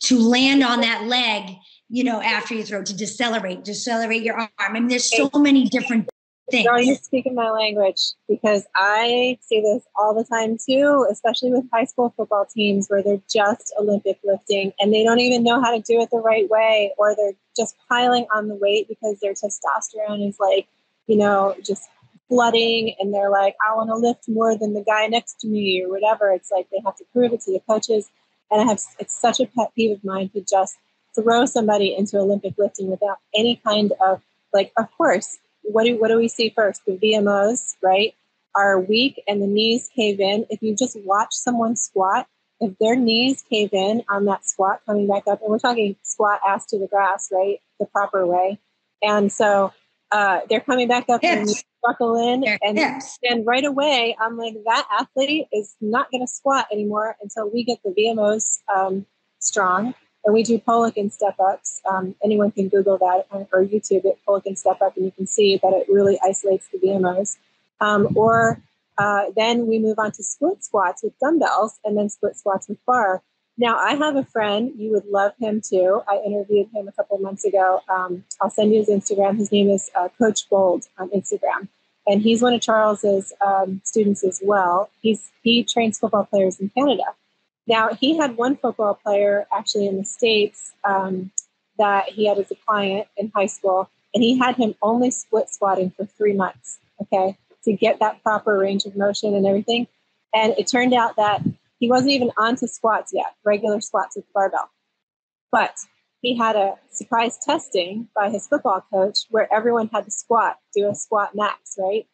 S2: to land on that leg you know, after you throw to decelerate, decelerate your arm. I mean, there's so many different things.
S1: Girl, you're speaking my language because I see this all the time too, especially with high school football teams where they're just Olympic lifting and they don't even know how to do it the right way, or they're just piling on the weight because their testosterone is like, you know, just flooding and they're like, I want to lift more than the guy next to me or whatever. It's like they have to prove it to the coaches. And I have it's such a pet peeve of mine to just throw somebody into Olympic lifting without any kind of like, of course, what do what do we see first? The VMOs, right, are weak and the knees cave in. If you just watch someone squat, if their knees cave in on that squat coming back up, and we're talking squat ass to the grass, right, the proper way, and so uh, they're coming back up hips. and you buckle in, and and right away, I'm like, that athlete is not going to squat anymore until we get the VMOs um, strong and we do Poliquin step ups. Um, anyone can Google that or YouTube it, Poliquin step up, and you can see that it really isolates the VMOs. Um, or uh, then we move on to split squats with dumbbells and then split squats with bar. Now, I have a friend, you would love him too. I interviewed him a couple months ago. Um, I'll send you his Instagram. His name is uh, Coach Bold on Instagram. And he's one of Charles's um, students as well. He's, he trains football players in Canada. Now, he had one football player actually in the States um, that he had as a client in high school, and he had him only split squatting for three months, okay, to get that proper range of motion and everything. And it turned out that he wasn't even onto squats yet, regular squats with the barbell. But he had a surprise testing by his football coach where everyone had to squat, do a squat max, right?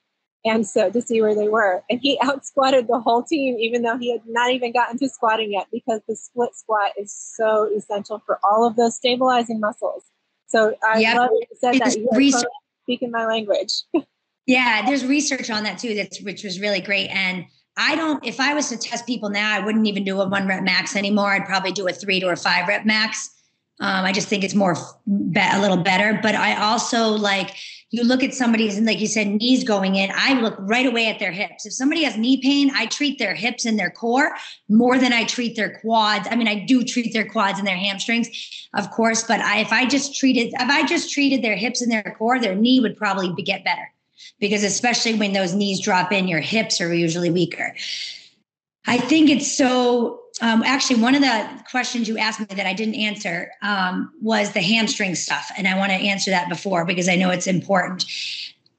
S1: And so to see where they were. And he out squatted the whole team, even though he had not even gotten to squatting yet, because the split squat is so essential for all of those stabilizing muscles. So I yep. love that you said that. You speaking my language.
S2: yeah, there's research on that too, that's which was really great. And I don't, if I was to test people now, I wouldn't even do a one rep max anymore. I'd probably do a three to a five rep max. Um, I just think it's more a little better. But I also like, you look at somebody's, and like you said, knees going in. I look right away at their hips. If somebody has knee pain, I treat their hips and their core more than I treat their quads. I mean, I do treat their quads and their hamstrings, of course. But I, if I just treated, if I just treated their hips and their core, their knee would probably get better because especially when those knees drop in, your hips are usually weaker. I think it's so. Um, actually, one of the questions you asked me that I didn't answer um, was the hamstring stuff, and I want to answer that before because I know it's important.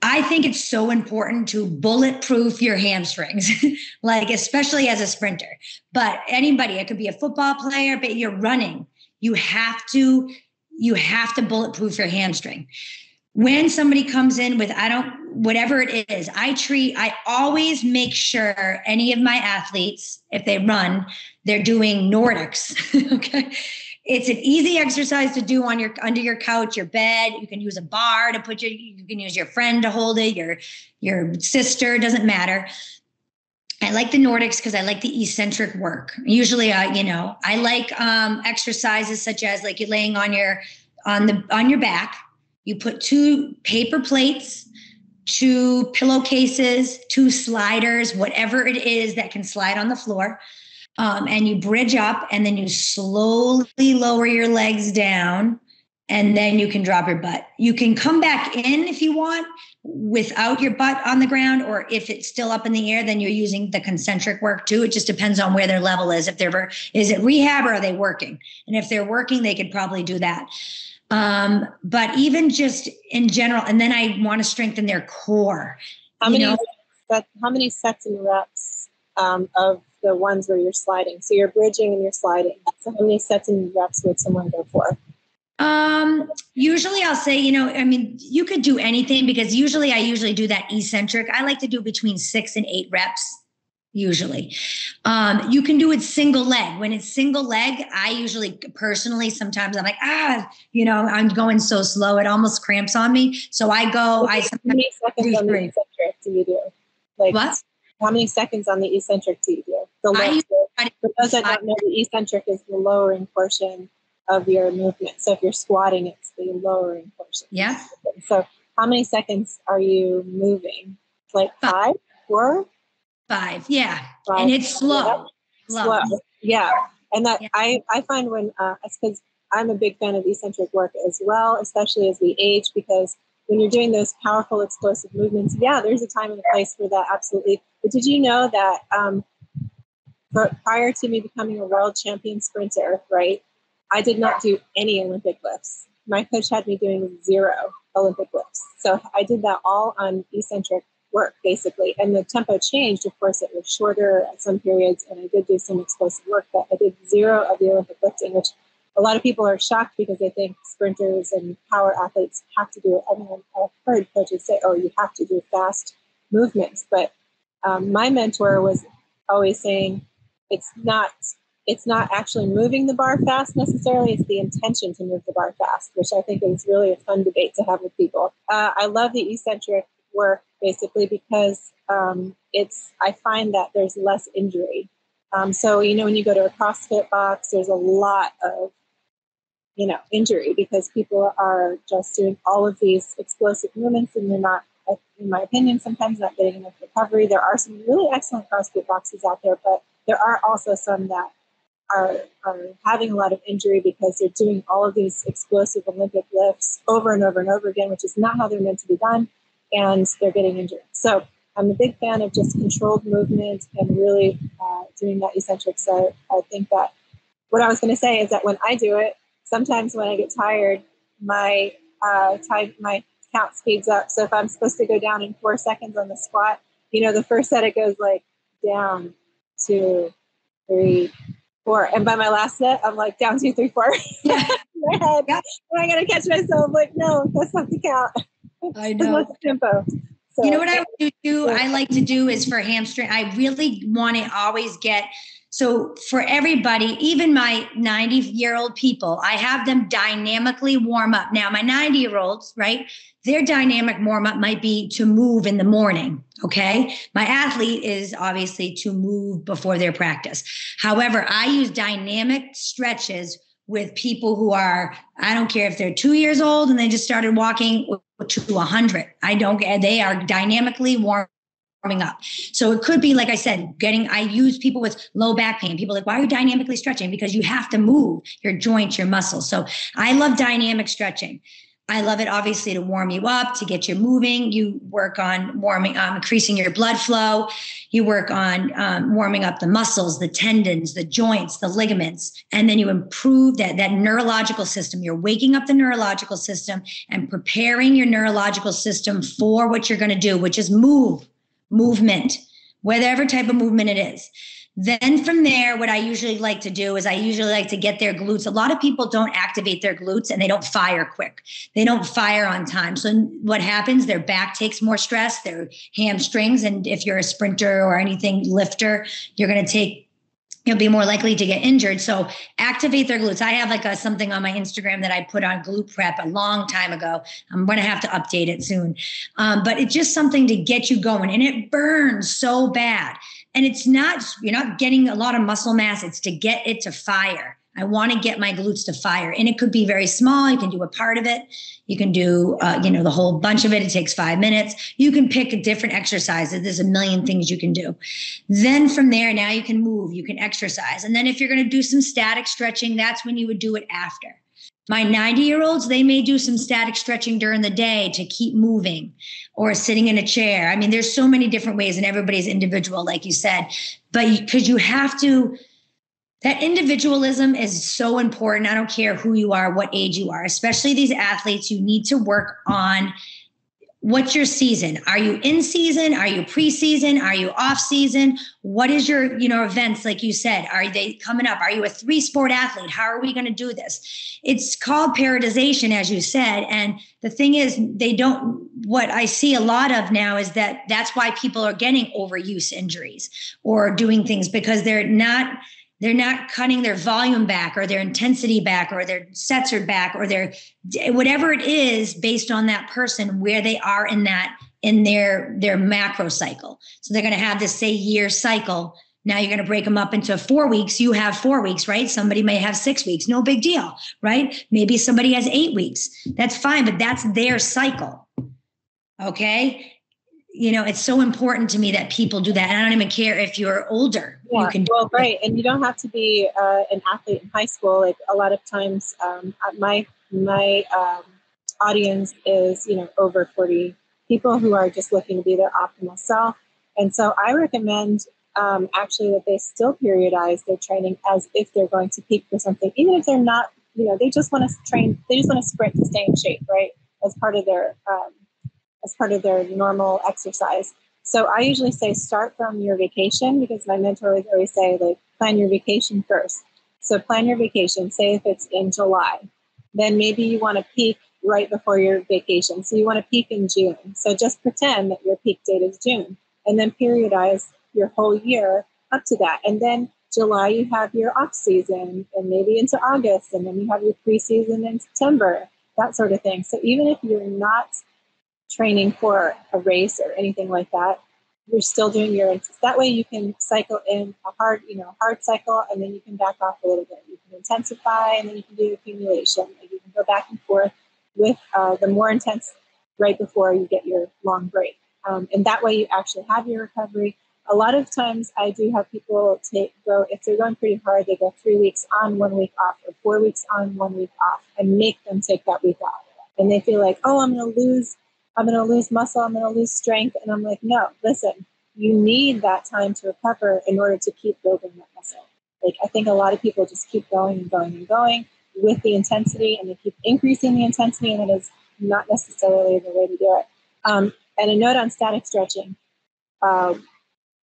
S2: I think it's so important to bulletproof your hamstrings, like especially as a sprinter. But anybody, it could be a football player, but you're running. You have to you have to bulletproof your hamstring when somebody comes in with i don't whatever it is i treat i always make sure any of my athletes if they run they're doing nordics okay? It's an easy exercise to do on your under your couch your bed. You can use a bar to put your you can use your friend to hold it your your sister doesn't matter. I like the Nordics because I like the eccentric work. Usually, I, you know, I like um, exercises such as like you're laying on your on the on your back you put two paper plates, two pillowcases, two sliders, whatever it is that can slide on the floor. Um, and you bridge up and then you slowly lower your legs down and then you can drop your butt. You can come back in if you want without your butt on the ground, or if it's still up in the air, then you're using the concentric work too. It just depends on where their level is. If they're is it rehab or are they working? And if they're working, they could probably do that. Um, but even just in general, and then I want to strengthen their core.
S1: How many know? how many sets and reps um, of the ones where you're sliding? So you're bridging and you're sliding. So how many sets and reps would someone go for?
S2: Um, usually I'll say, you know, I mean, you could do anything because usually I usually do that eccentric. I like to do between six and eight reps usually. Um, you can do it single leg. When it's single leg, I usually personally sometimes I'm like, ah, you know, I'm going so slow, it almost cramps on me. So I go, I
S1: how many seconds on the eccentric do you do? Like
S2: what?
S1: How many seconds on the eccentric do you do? The I, for those that don't know, the eccentric is the lowering portion of your movement. So if you're squatting, it's the lowering portion.
S2: Yeah.
S1: So how many seconds are you moving? Like five, four?
S2: Five, yeah, Five. and it's slow.
S1: Yeah. Slow. Yeah, and that yeah. I I find when uh, because I'm a big fan of eccentric work as well, especially as we age, because when you're doing those powerful explosive movements, yeah, there's a time and a place for that, absolutely. But did you know that um, prior to me becoming a world champion sprinter, right, I did not do any Olympic lifts. My coach had me doing zero Olympic lifts. So I did that all on eccentric work basically. And the tempo changed. Of course, it was shorter at some periods, and I did do some explosive work, but I did zero of the Olympic lifting, which a lot of people are shocked because they think sprinters and power athletes have to do it. I mean, I've heard coaches say, oh, you have to do fast movements. But um, my mentor was always saying, it's not it's not actually moving the bar fast necessarily it's the intention to move the bar fast which i think is really a fun debate to have with people uh, i love the eccentric work basically because um, it's I find that there's less injury. Um, so you know when you go to a CrossFit box, there's a lot of you know injury because people are just doing all of these explosive movements and they're not, in my opinion, sometimes not getting enough recovery. There are some really excellent CrossFit boxes out there, but there are also some that are, are having a lot of injury because they're doing all of these explosive Olympic lifts over and over and over again, which is not how they're meant to be done, and they're getting injured. So I'm a big fan of just controlled movement and really uh, doing that eccentric. So I think that what I was going to say is that when I do it, sometimes when I get tired, my uh, time, my count speeds up. So if I'm supposed to go down in four seconds on the squat, you know, the first set it goes like down, two, three, four. And by my last set, I'm like down two, three, four. Yeah. head. Yeah. And I gotta catch myself like, no, that's not the count.
S2: I know.
S1: tempo.
S2: So, you know what I would do? I like to do is for hamstring. I really want to always get so for everybody, even my 90 year old people, I have them dynamically warm up. Now, my 90 year olds, right? Their dynamic warm up might be to move in the morning. Okay. My athlete is obviously to move before their practice. However, I use dynamic stretches with people who are, I don't care if they're two years old and they just started walking to 100. I don't, they are dynamically warm warming up. So it could be, like I said, getting, I use people with low back pain. People like, why are you dynamically stretching? Because you have to move your joints, your muscles. So I love dynamic stretching. I love it obviously to warm you up, to get you moving. You work on warming, um, increasing your blood flow. You work on um, warming up the muscles, the tendons, the joints, the ligaments, and then you improve that that neurological system. You're waking up the neurological system and preparing your neurological system for what you're going to do, which is move movement, whatever type of movement it is. Then from there, what I usually like to do is I usually like to get their glutes. A lot of people don't activate their glutes and they don't fire quick. They don't fire on time. So what happens? Their back takes more stress, their hamstrings. And if you're a sprinter or anything lifter, you're going to take you'll be more likely to get injured. So activate their glutes. I have like a, something on my Instagram that I put on glute prep a long time ago. I'm going to have to update it soon. Um, but it's just something to get you going and it burns so bad. And it's not, you're not getting a lot of muscle mass. It's to get it to fire. I want to get my glutes to fire. And it could be very small. You can do a part of it. You can do, uh, you know, the whole bunch of it. It takes five minutes. You can pick a different exercises. There's a million things you can do. Then from there, now you can move, you can exercise. And then if you're going to do some static stretching, that's when you would do it after. My 90 year olds, they may do some static stretching during the day to keep moving or sitting in a chair. I mean, there's so many different ways, and everybody's individual, like you said. But because you have to, that individualism is so important. I don't care who you are, what age you are, especially these athletes, you need to work on what's your season? Are you in season? Are you preseason? Are you off season? What is your you know events like you said? Are they coming up? Are you a three sport athlete? How are we going to do this? It's called periodization as you said and the thing is they don't what i see a lot of now is that that's why people are getting overuse injuries or doing things because they're not they're not cutting their volume back or their intensity back or their sets are back or their whatever it is based on that person where they are in that in their their macro cycle. So they're going to have this say year cycle. Now you're going to break them up into four weeks. You have four weeks right? Somebody may have six weeks. No big deal right? Maybe somebody has eight weeks. That's fine but that's their cycle okay you know it's so important to me that people do that and i don't even care if you're older
S1: yeah,
S2: you can
S1: well right and you don't have to be uh, an athlete in high school like a lot of times um, my my um, audience is you know over 40 people who are just looking to be their optimal self and so i recommend um, actually that they still periodize their training as if they're going to peak for something even if they're not you know they just want to train they just want to sprint to stay in shape right as part of their um, as part of their normal exercise. So I usually say start from your vacation because my mentors always say like plan your vacation first. So plan your vacation. Say if it's in July, then maybe you want to peak right before your vacation. So you want to peak in June. So just pretend that your peak date is June, and then periodize your whole year up to that. And then July you have your off season, and maybe into August, and then you have your preseason in September. That sort of thing. So even if you're not training for a race or anything like that, you're still doing your that way you can cycle in a hard you know hard cycle and then you can back off a little bit. You can intensify and then you can do accumulation you can go back and forth with uh, the more intense right before you get your long break. Um, and that way you actually have your recovery. A lot of times I do have people take go if they're going pretty hard, they go three weeks on, one week off, or four weeks on, one week off, and make them take that week off. And they feel like, oh, I'm going to lose, I'm going to lose muscle, I'm going to lose strength, and I'm like, no, listen, you need that time to recover in order to keep building that muscle. Like I think a lot of people just keep going and going and going with the intensity, and they keep increasing the intensity, and it is not necessarily the way to do it. Um, and a note on static stretching. Uh,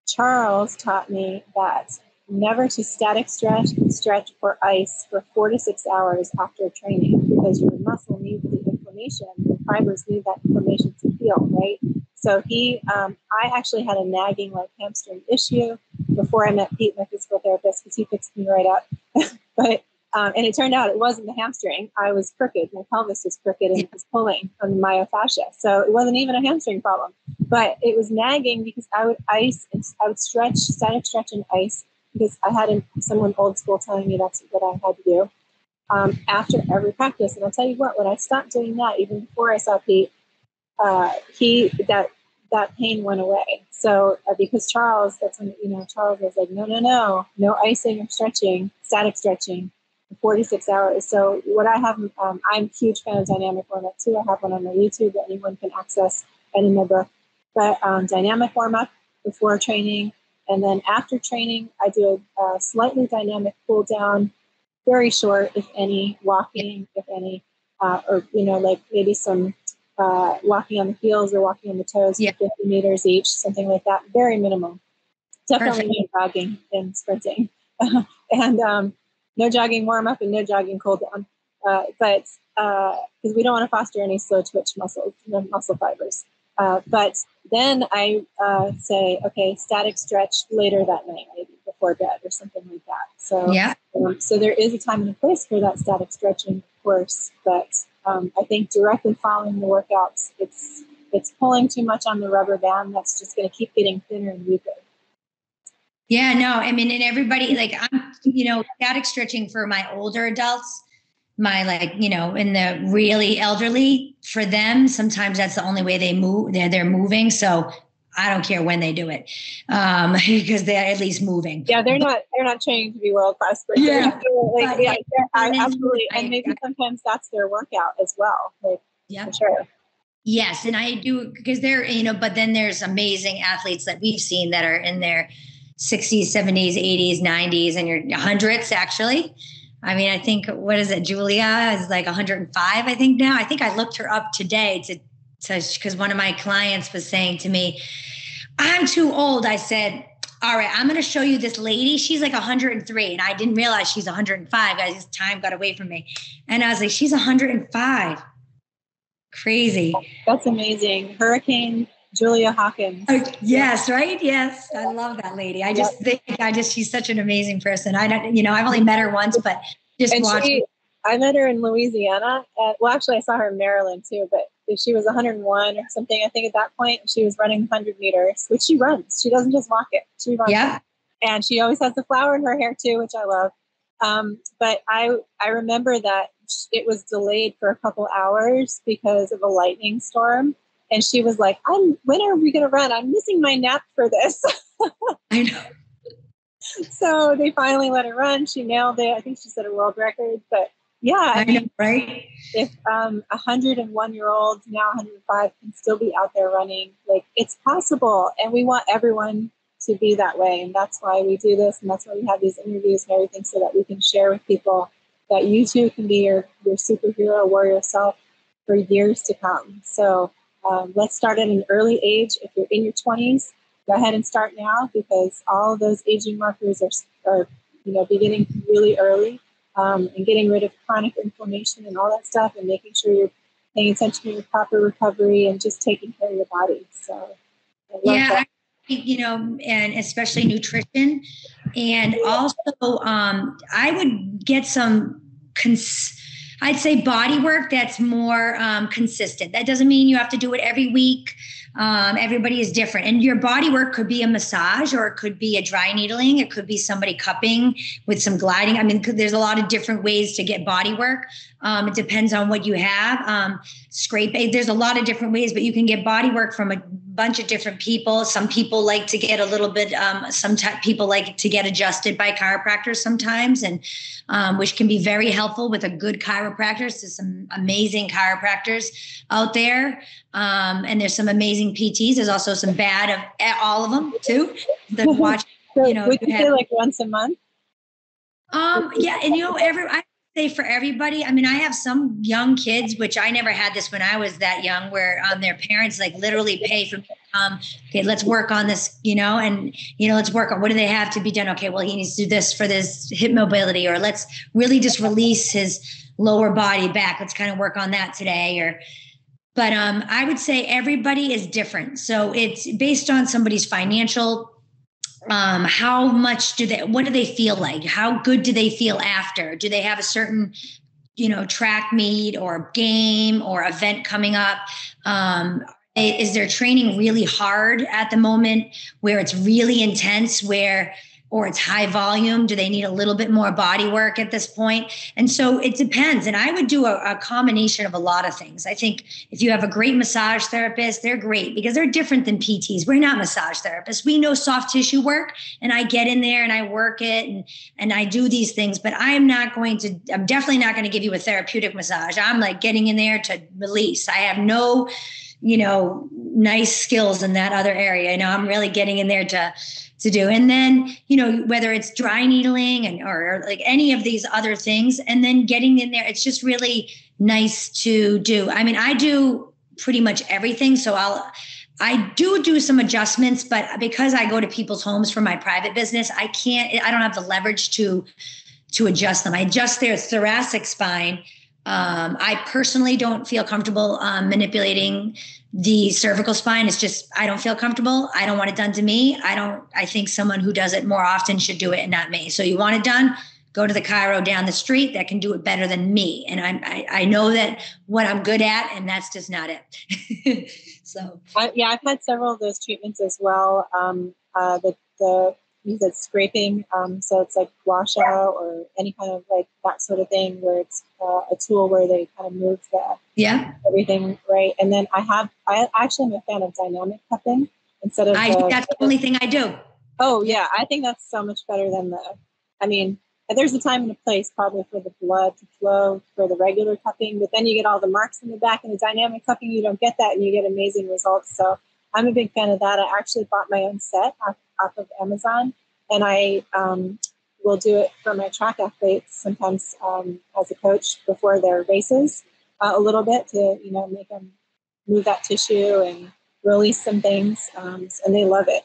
S1: Charles taught me that never to static stretch stretch for ice for four to six hours after training because your muscle needs the inflammation. Fibers need that inflammation to heal, right? So he, um, I actually had a nagging like hamstring issue before I met Pete, my physical therapist, because he fixed me right up. but um, and it turned out it wasn't the hamstring. I was crooked. My pelvis was crooked and it was pulling on the myofascia. So it wasn't even a hamstring problem. But it was nagging because I would ice and I would stretch, static stretch and ice because I had someone old school telling me that's what I had to do um, after every practice. And I'll tell you what, when I stopped doing that, even before I saw Pete, uh, he that that pain went away. So uh, because Charles, that's when you know Charles was like, no, no, no, no icing or stretching, static stretching 46 hours. So what I have, um, I'm a huge fan of dynamic warm up too. I have one on my YouTube that anyone can access and in my book. But um, dynamic warm up before training, and then after training, I do a, a, slightly dynamic cool down, very short, if any, walking, if any, uh, or you know, like maybe some uh, walking on the heels or walking on the toes yeah. 50 meters each, something like that. Very minimal. Definitely more jogging and sprinting. and um, no jogging warm up and no jogging cool down. Uh, but because uh, we don't want to foster any slow twitch muscles, muscle fibers. Uh, but then I uh, say, okay, static stretch later that night, maybe before bed or something like that. So
S2: yeah.
S1: Um, so there is a time and a place for that static stretching, of course. But um, I think directly following the workouts, it's it's pulling too much on the rubber band. That's just going to keep getting thinner and weaker.
S2: Yeah, no, I mean, and everybody like I'm, you know, static stretching for my older adults, my like, you know, in the really elderly, for them, sometimes that's the only way they move. They're they're moving, so I don't care when they do it, um, because they're at least moving.
S1: Yeah, they're not they're not trained to be world class.
S2: Yeah,
S1: like, yeah, I, absolutely, and maybe sometimes that's their workout as well. Like, yeah, sure.
S2: Yes, and I do because they're you know, but then there's amazing athletes that we've seen that are in their 60s, 70s, 80s, 90s, and your hundreds actually. I mean, I think what is it? Julia is like 105, I think now. I think I looked her up today to because one of my clients was saying to me, I'm too old. I said, all right, I'm going to show you this lady. She's like 103. And I didn't realize she's 105. Guys, time got away from me. And I was like, she's 105. Crazy.
S1: That's amazing. Hurricane Julia Hawkins.
S2: Oh, yes, right? Yes. I love that lady. I just yep. think I just she's such an amazing person. I don't you know, I've only met her once, but just and watching.
S1: I met her in Louisiana. At, well, actually, I saw her in Maryland too, but she was 101 or something. I think at that point she was running 100 meters, which she runs. She doesn't just walk it. She runs.
S2: Yeah.
S1: It. And she always has the flower in her hair too, which I love. Um, but I I remember that it was delayed for a couple hours because of a lightning storm and she was like, "I'm when are we going to run? I'm missing my nap for this."
S2: I know.
S1: So they finally let her run. She nailed it. I think she set a world record. But yeah,
S2: I, I mean, know, right?
S1: If um, a hundred and one year old now 105 can still be out there running, like it's possible, and we want everyone to be that way, and that's why we do this, and that's why we have these interviews and everything, so that we can share with people that you too can be your your superhero warrior self for years to come. So um, let's start at an early age. If you're in your 20s, go ahead and start now because all of those aging markers are, are you know, beginning really early um, and getting rid of chronic inflammation and all that stuff and making sure you're paying attention to your proper recovery and just taking care of your body. So,
S2: yeah. That. You know, and especially nutrition. And also, um, I would get some cons- I'd say body work that's more um, consistent. That doesn't mean you have to do it every week. Um, everybody is different. And your body work could be a massage or it could be a dry needling. It could be somebody cupping with some gliding. I mean, there's a lot of different ways to get body work. Um, it depends on what you have. Um, scrape, there's a lot of different ways, but you can get body work from a bunch of different people. Some people like to get a little bit. Um, some t- people like to get adjusted by chiropractors sometimes, and um, which can be very helpful with a good chiropractor. There's some amazing chiropractors out there, um, and there's some amazing PTs. There's also some bad of all of them too. That watch,
S1: so you know, would you say like once a month?
S2: Um, yeah, and you know, every I say for everybody. I mean, I have some young kids, which I never had this when I was that young, where um, their parents like literally pay for um, okay, let's work on this, you know, and you know, let's work on what do they have to be done? Okay, well, he needs to do this for this hip mobility, or let's really just release his lower body back. Let's kind of work on that today, or but um, I would say everybody is different. So it's based on somebody's financial um, how much do they what do they feel like? How good do they feel after? Do they have a certain you know track meet or game or event coming up? Um, is their training really hard at the moment where it's really intense where or it's high volume? Do they need a little bit more body work at this point? And so it depends. And I would do a, a, combination of a lot of things. I think if you have a great massage therapist, they're great because they're different than PTs. We're not massage therapists. We know soft tissue work, and I get in there and I work it and and I do these things. But I'm not going to. I'm definitely not going to give you a therapeutic massage. I'm like getting in there to release. I have no you know nice skills in that other area you know i'm really getting in there to to do and then you know whether it's dry needling and or, or like any of these other things and then getting in there it's just really nice to do i mean i do pretty much everything so i'll I do do some adjustments, but because I go to people's homes for my private business, I can't. I don't have the leverage to to adjust them. I adjust their thoracic spine. Um, I personally don't feel comfortable um, manipulating the cervical spine. It's just i don't feel comfortable. I don't want it done to me. I don't i think someone who does it more often should do it and not me. So you want it done go to the chiro down the street that can do it better than me. And I'm, i i know that what i'm good at and that's just not it. So.
S1: Yeah i've had several of those treatments as well. Um, uh, the the use it scraping. Um, so it's like gua sha or any kind of like that sort of thing where it's uh, a tool where they kind of move the
S2: yeah
S1: everything right. And then I have I actually am a fan of dynamic cupping instead of
S2: I the, that's the only thing I do.
S1: Oh yeah, I think that's so much better than the. I mean, there's a time and a place probably for the blood to flow for the regular cupping, but then you get all the marks in the back and the dynamic cupping, you don't get that and you get amazing results. So I'm a big fan of that. I actually bought my own set off of Amazon, and I um, will do it for my track athletes sometimes um, as a coach before their races uh, a little bit to you know make them move that tissue and release some things, um, and they love it.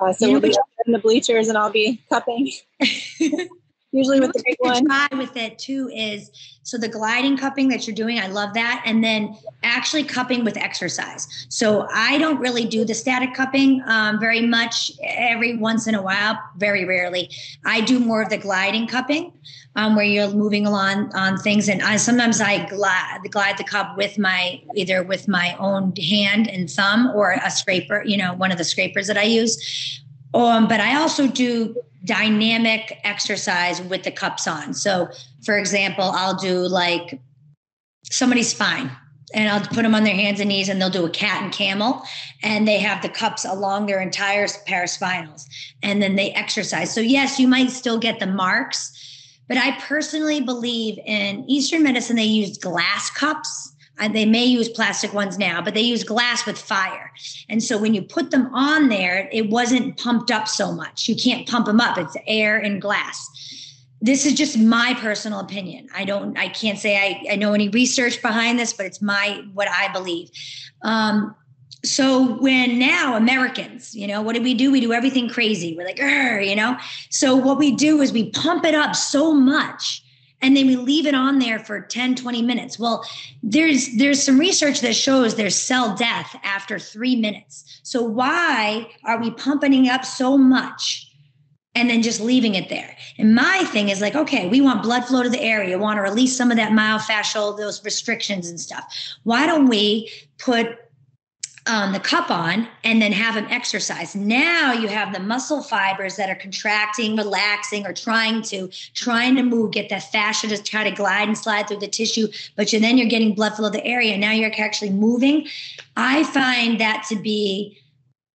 S1: Uh, so we'll be in the bleachers, and I'll be cupping. usually with the big one.
S2: Try with it too is so the gliding cupping that you're doing, I love that, and then actually cupping with exercise. So I don't really do the static cupping um, very much. Every once in a while, very rarely, I do more of the gliding cupping. Um, where you're moving along on things, and I sometimes I glide, glide the cup with my either with my own hand and thumb or a scraper, you know, one of the scrapers that I use. Um, but I also do dynamic exercise with the cups on. So, for example, I'll do like somebody's spine and I'll put them on their hands and knees and they'll do a cat and camel and they have the cups along their entire paraspinals and then they exercise. So, yes, you might still get the marks, but I personally believe in Eastern medicine, they use glass cups they may use plastic ones now, but they use glass with fire. And so when you put them on there, it wasn't pumped up so much. You can't pump them up, it's air and glass. This is just my personal opinion. I don't, I can't say I, I know any research behind this, but it's my, what I believe. Um, so when now Americans, you know, what do we do? We do everything crazy. We're like, you know. So what we do is we pump it up so much and then we leave it on there for 10 20 minutes. Well there's there's some research that shows there's cell death after three minutes. So why are we pumping up so much and then just leaving it there? And my thing is like okay we want blood flow to the area want to release some of that myofascial those restrictions and stuff. Why don't we put um, the cup on and then have them exercise. Now you have the muscle fibers that are contracting, relaxing, or trying to trying to move, get that fascia to try to glide and slide through the tissue. But you then you're getting blood flow to the area. Now you're actually moving. I find that to be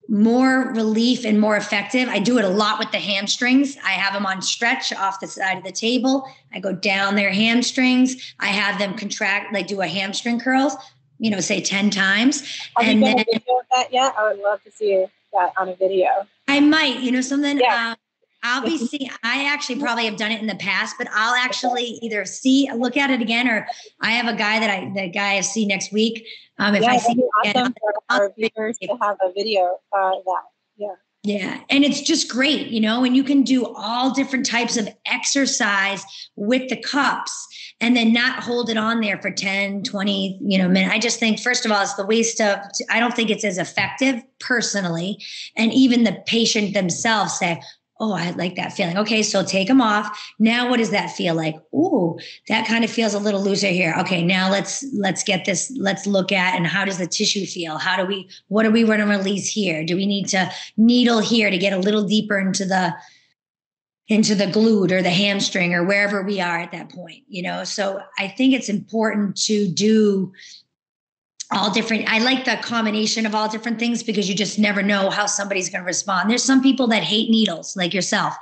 S2: more relief and more effective. I do it a lot with the hamstrings. I have them on stretch off the side of the table. I go down their hamstrings. I have them contract, like do a hamstring curls, you know, say 10 times.
S1: Have and you done then, a video of that yet? I would love to see that on a video.
S2: I might, you know, something. Yeah. Um, I'll be seeing. I actually probably have done it in the past, but I'll actually either see, look at it again, or I have a guy that I, the guy I see next week. Um, if yeah, I see
S1: awesome again, for our viewers to have a video uh, that. Yeah.
S2: Yeah. And it's just great, you know, and you can do all different types of exercise with the cups and then not hold it on there for 10, 20, you know, minutes. I just think, first of all, it's the waste of, I don't think it's as effective personally. And even the patient themselves say, Oh, I like that feeling. Okay, so take them off. Now what does that feel like? Ooh, that kind of feels a little looser here. Okay, now let's let's get this, let's look at and how does the tissue feel? How do we what do we want to release here? Do we need to needle here to get a little deeper into the into the glute or the hamstring or wherever we are at that point, you know? So I think it's important to do all different i like the combination of all different things because you just never know how somebody's going to respond. There's some people that hate needles like yourself.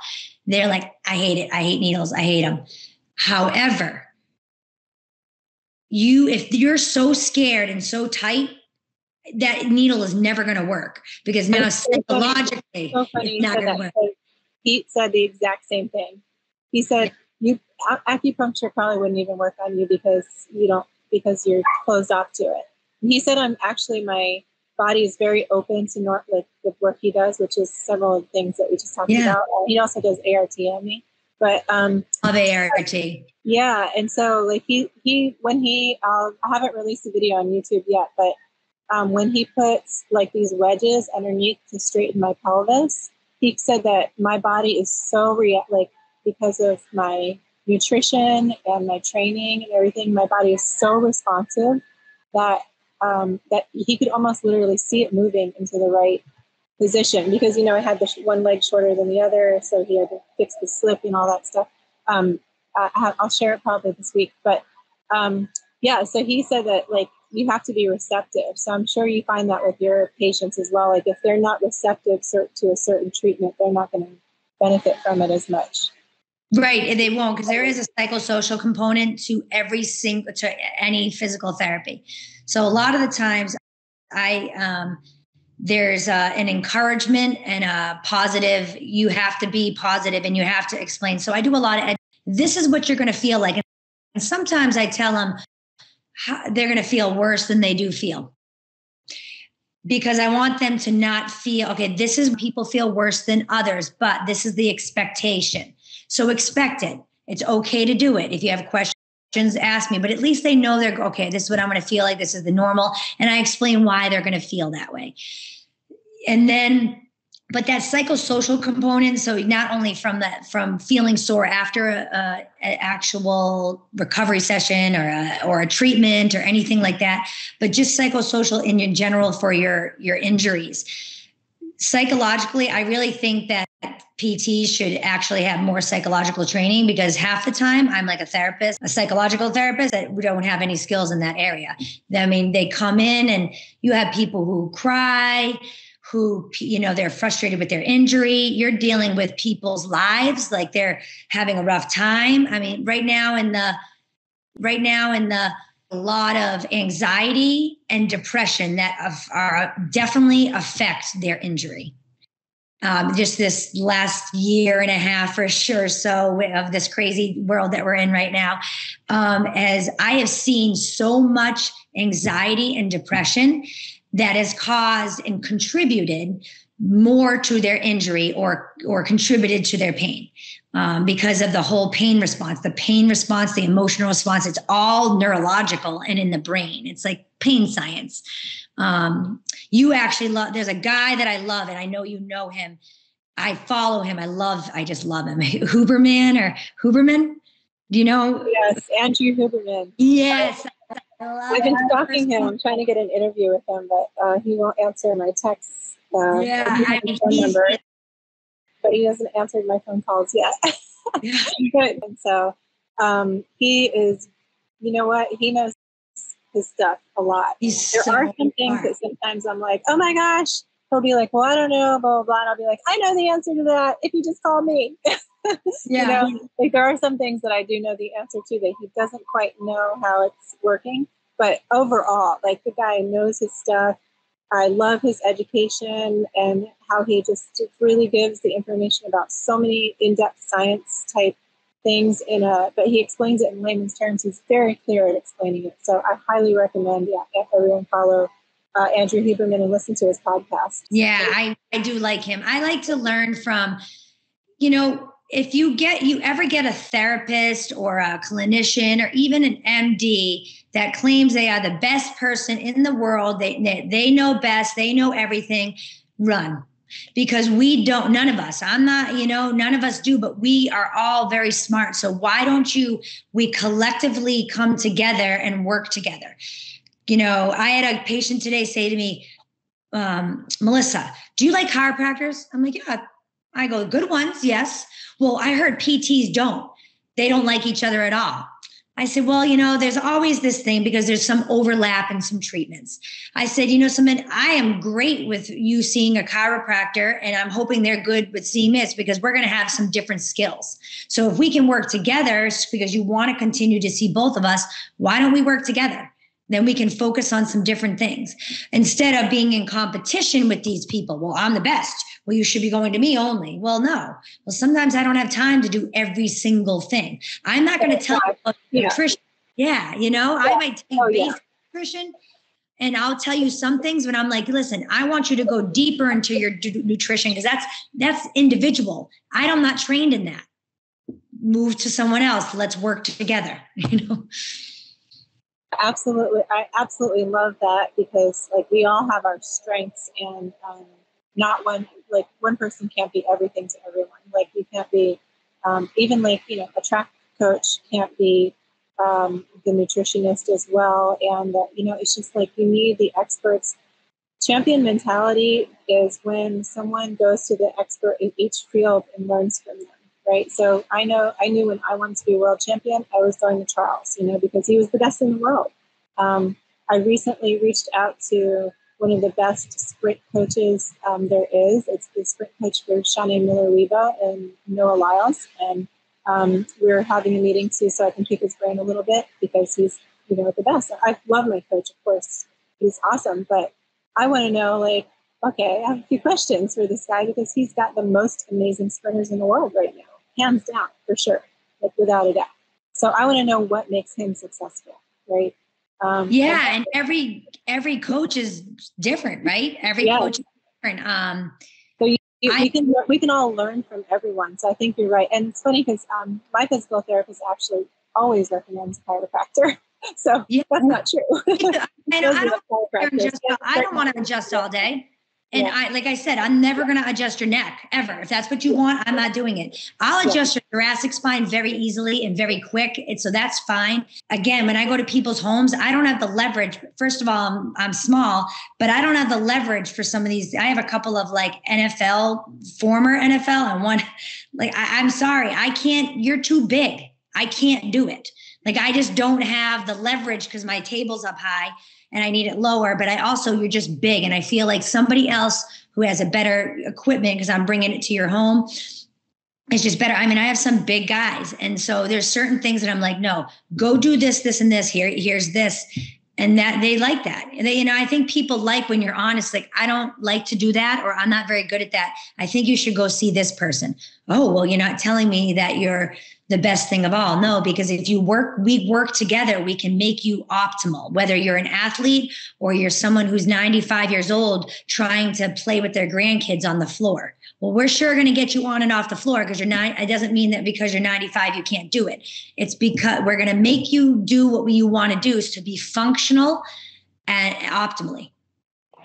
S2: They're like i hate it. I hate needles. I hate them however you if you're so scared and so tight that needle is never going to work because now psychologically so it's not going to work
S1: pete said the exact same thing he said you acupuncture probably wouldn't even work on you because you don't because you're closed off to it he said I'm actually my body is very open to nor- like the work he does, which is several of the things that we just talked yeah. about. He also does ART on me, but um,
S2: love ART.
S1: Yeah, and so like he he when he uh, I haven't released a video on YouTube yet, but um, when he puts like these wedges underneath to straighten my pelvis, he said that my body is so rea- like because of my nutrition and my training and everything, my body is so responsive that um, that he could almost literally see it moving into the right position because you know I had the one leg shorter than the other, so he had to fix the slip and all that stuff. Um, I, will share it probably this week, but um, yeah. So he said that like you have to be receptive. So I'm sure you find that with your patients as well. Like if they're not receptive to a certain treatment, they're not going to benefit from it as much.
S2: Right, they won't because there is a psychosocial component to every single to any physical therapy. So a lot of the times, I um, there's uh, an encouragement and a positive. You have to be positive and you have to explain. So I do a lot of. This is what you're going to feel like, and sometimes I tell them they're going to feel worse than they do feel because I want them to not feel okay. This is people feel worse than others, but this is the expectation. So expect it. It's okay to do it. If you have questions ask me, but at least they know they're okay. This is what I'm going to feel like. This is the normal. And I explain why they're going to feel that way. And then, but that psychosocial component. So not only from that, from feeling sore after a, a actual recovery session or a, or a treatment or anything like that, but just psychosocial in general for your, your injuries psychologically, I really think that PTs should actually have more psychological training because half the time I'm like a therapist, a psychological therapist that we don't have any skills in that area. I mean, they come in and you have people who cry, who, you know, they're frustrated with their injury. You're dealing with people's lives, like they're having a rough time. I mean, right now in the, right now in the, a lot of anxiety and depression that are definitely affect their injury. Um, just this last year and a half or sure so of this crazy world that we're in right now um, as i have seen so much anxiety and depression that has caused and contributed more to their injury or or contributed to their pain um, because of the whole pain response, the pain response, the emotional response. It's all neurological and in the brain. It's like pain science. Um, you actually love, there's a guy that I love, and I know you know him. I follow him. I love, I just love him. Huberman or Huberman? Do you know?
S1: Yes, Andrew Huberman.
S2: Yes.
S1: I've been stalking him. I'm trying to get an interview with him, but uh, he won't answer my texts. Uh,
S2: yeah, I mean, phone number
S1: but he hasn't answered my phone calls yet. and so um, he is, you know what? He knows his stuff a lot.
S2: He's
S1: there
S2: so
S1: are some things that sometimes I'm like, oh my gosh, he'll be like, well, I don't know, blah, blah, blah. And I'll be like, I know the answer to that if you just call me. yeah. you know, like there are some things that I do know the answer to that he doesn't quite know how it's working. But overall, like the guy knows his stuff. I love his education and how he just really gives the information about so many in-depth science type things in a but he explains it in layman's terms he's very clear at explaining it so i highly recommend yeah everyone follow uh, andrew huberman and listen to his podcast
S2: yeah i i do like him i like to learn from you know if you get you ever get a therapist or a clinician or even an md that claims they are the best person in the world they they, know best they know everything run. Because we don't none of us i'm not you know none of us do but we are all very smart. So why don't you we collectively come together and work together? You know i had a patient today say to me um, melissa do you like chiropractors? I'm like yeah i go good ones yes well i heard pts don't they don't like each other at all I said, well, you know, there's always this thing because there's some overlap in some treatments. I said, you know, Simon, I am great with you seeing a chiropractor, and I'm hoping they're good with seeing this because we're going to have some different skills. So if we can work together, because you want to continue to see both of us, why don't we work together? Then we can focus on some different things instead of being in competition with these people. Well, I'm the best well, you should be going to me only. Well, no. Well, sometimes I don't have time to do every single thing. I'm not going to tell you yeah. nutrition. Yeah, you know, yeah. I might take oh, basic yeah. nutrition and I'll tell you some things, but I'm like, listen, I want you to go deeper into your d- nutrition because that's that's individual. I'm not trained in that. Move to someone else. Let's work together. You know.
S1: Absolutely, I absolutely love that because like we all have our strengths and um, not one like one person can't be everything to everyone. Like you can't be um, even like you know a track coach can't be um, the nutritionist as well. And uh, you know it's just like you need the experts. Champion mentality is when someone goes to the expert in each field and learns from them. Right. So I know I knew when I wanted to be a world champion, I was going to Charles, you know, because he was the best in the world. Um, I recently reached out to one of the best sprint coaches um, there is. It's the sprint coach for Shaunae Miller-Uibo and Noah Lyles. And um, we're having a meeting too, so I can pick his brain a little bit because he's, you know, the best. I love my coach, of course. He's awesome. But I want to know, like, okay, I have a few questions for this guy because he's got the most amazing sprinters in the world right now, hands down, for sure, like without a doubt. So I want to know what makes him successful, right?
S2: Um, yeah, and every every coach is different, right? Every yeah. coach is different. Um,
S1: so you, you, I, we can we can all learn from everyone. So I think you're right, and it's funny because um, my physical therapist actually always recommends chiropractor. So yeah. that's not true.
S2: I, I don't, I don't want to adjust all day. And yeah. I, like I said, I'm never going to adjust your neck ever. If that's what you want, I'm not doing it. I'll adjust yeah. your thoracic spine very easily and very quick. And so that's fine. Again, when I go to people's homes, I don't have the leverage. First of all, I'm, I'm small, but I don't have the leverage for some of these. I have a couple of like NFL, former NFL, and one, like, I, I'm sorry, I can't, you're too big. I can't do it. Like, I just don't have the leverage because my table's up high and I need it lower, but I also, you're just big. And I feel like somebody else who has a better equipment because I'm bringing it to your home is just better. I mean, I have some big guys. And so there's certain things that I'm like, no, go do this, this, and this. Here, here's this. And that they like that. And they, you know, I think people like when you're honest, like, I don't like to do that, or I'm not very good at that. I think you should go see this person. Oh, well, you're not telling me that you're the best thing of all. No, because if you work, we work together, we can make you optimal, whether you're an athlete or you're someone who's 95 years old trying to play with their grandkids on the floor. Well, we're sure going to get you on and off the floor because you're not, it doesn't mean that because you're 95, you can't do it. It's because we're going to make you do what you want to do is to be functional and optimally.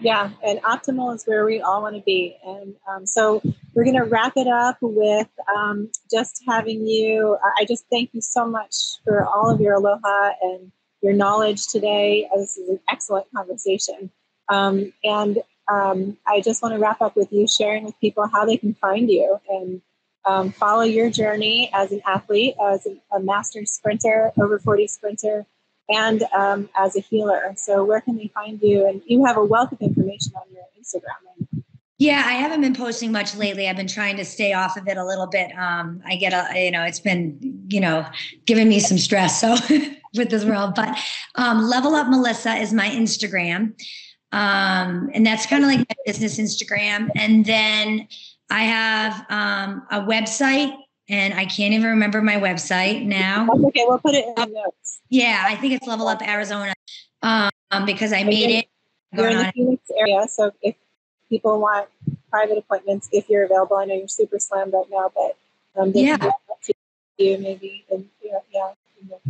S1: Yeah, and optimal is where we all want to be. And um, so we're going to wrap it up with um, just having you. I just thank you so much for all of your aloha and your knowledge today. This is an excellent conversation. Um, and um, I just want to wrap up with you sharing with people how they can find you and um, follow your journey as an athlete, as a, a master sprinter, over 40 sprinter and um, as a healer. So, where can they find you? And you have a wealth of information on your Instagram.
S2: Yeah, I haven't been posting much lately. I've been trying to stay off of it a little bit. Um, I get a, you know, it's been, you know, giving me some stress. So with this world, but um, Level Up Melissa is my Instagram, um, and that's kind of like my business Instagram. And then I have um, a website, and I can't even remember my website now.
S1: Okay, we'll put it in the notes.
S2: Yeah, I think it's Level Up Arizona um, because I made it.
S1: You're in the Phoenix area, so if people want private appointments if you're available. I know you're super slammed right now, but um,
S2: yeah,
S1: you maybe and yeah, yeah.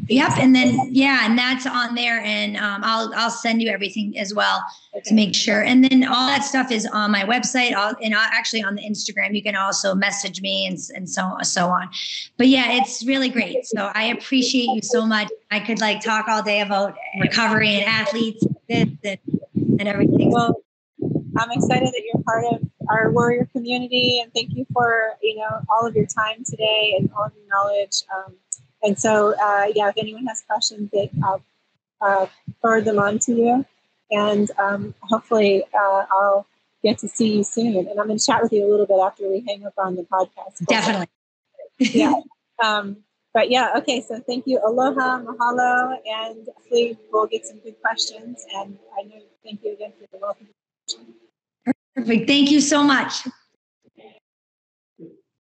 S2: Yep, and then yeah, and that's on there, and um, I'll I'll send you everything as well okay. to make sure. And then all that stuff is on my website, all, and actually on the Instagram. You can also message me and and so so on. But yeah, it's really great. So I appreciate you so much. I could like talk all day about recovery and athletes and, and everything.
S1: Well, I'm excited that you're part of our warrior community, and thank you for you know all of your time today and all of your knowledge. Um, and so, uh, yeah, if anyone has questions, I'll uh, forward them on to you, and um, hopefully uh, I'll get to see you soon. And I'm going to chat with you a little bit after we hang up on the podcast.
S2: Definitely.
S1: yeah. Um, but yeah, okay. So thank you, aloha, mahalo, and hopefully we'll get some good questions. And I know thank you again for the welcome.
S2: Perfect. Thank you so much.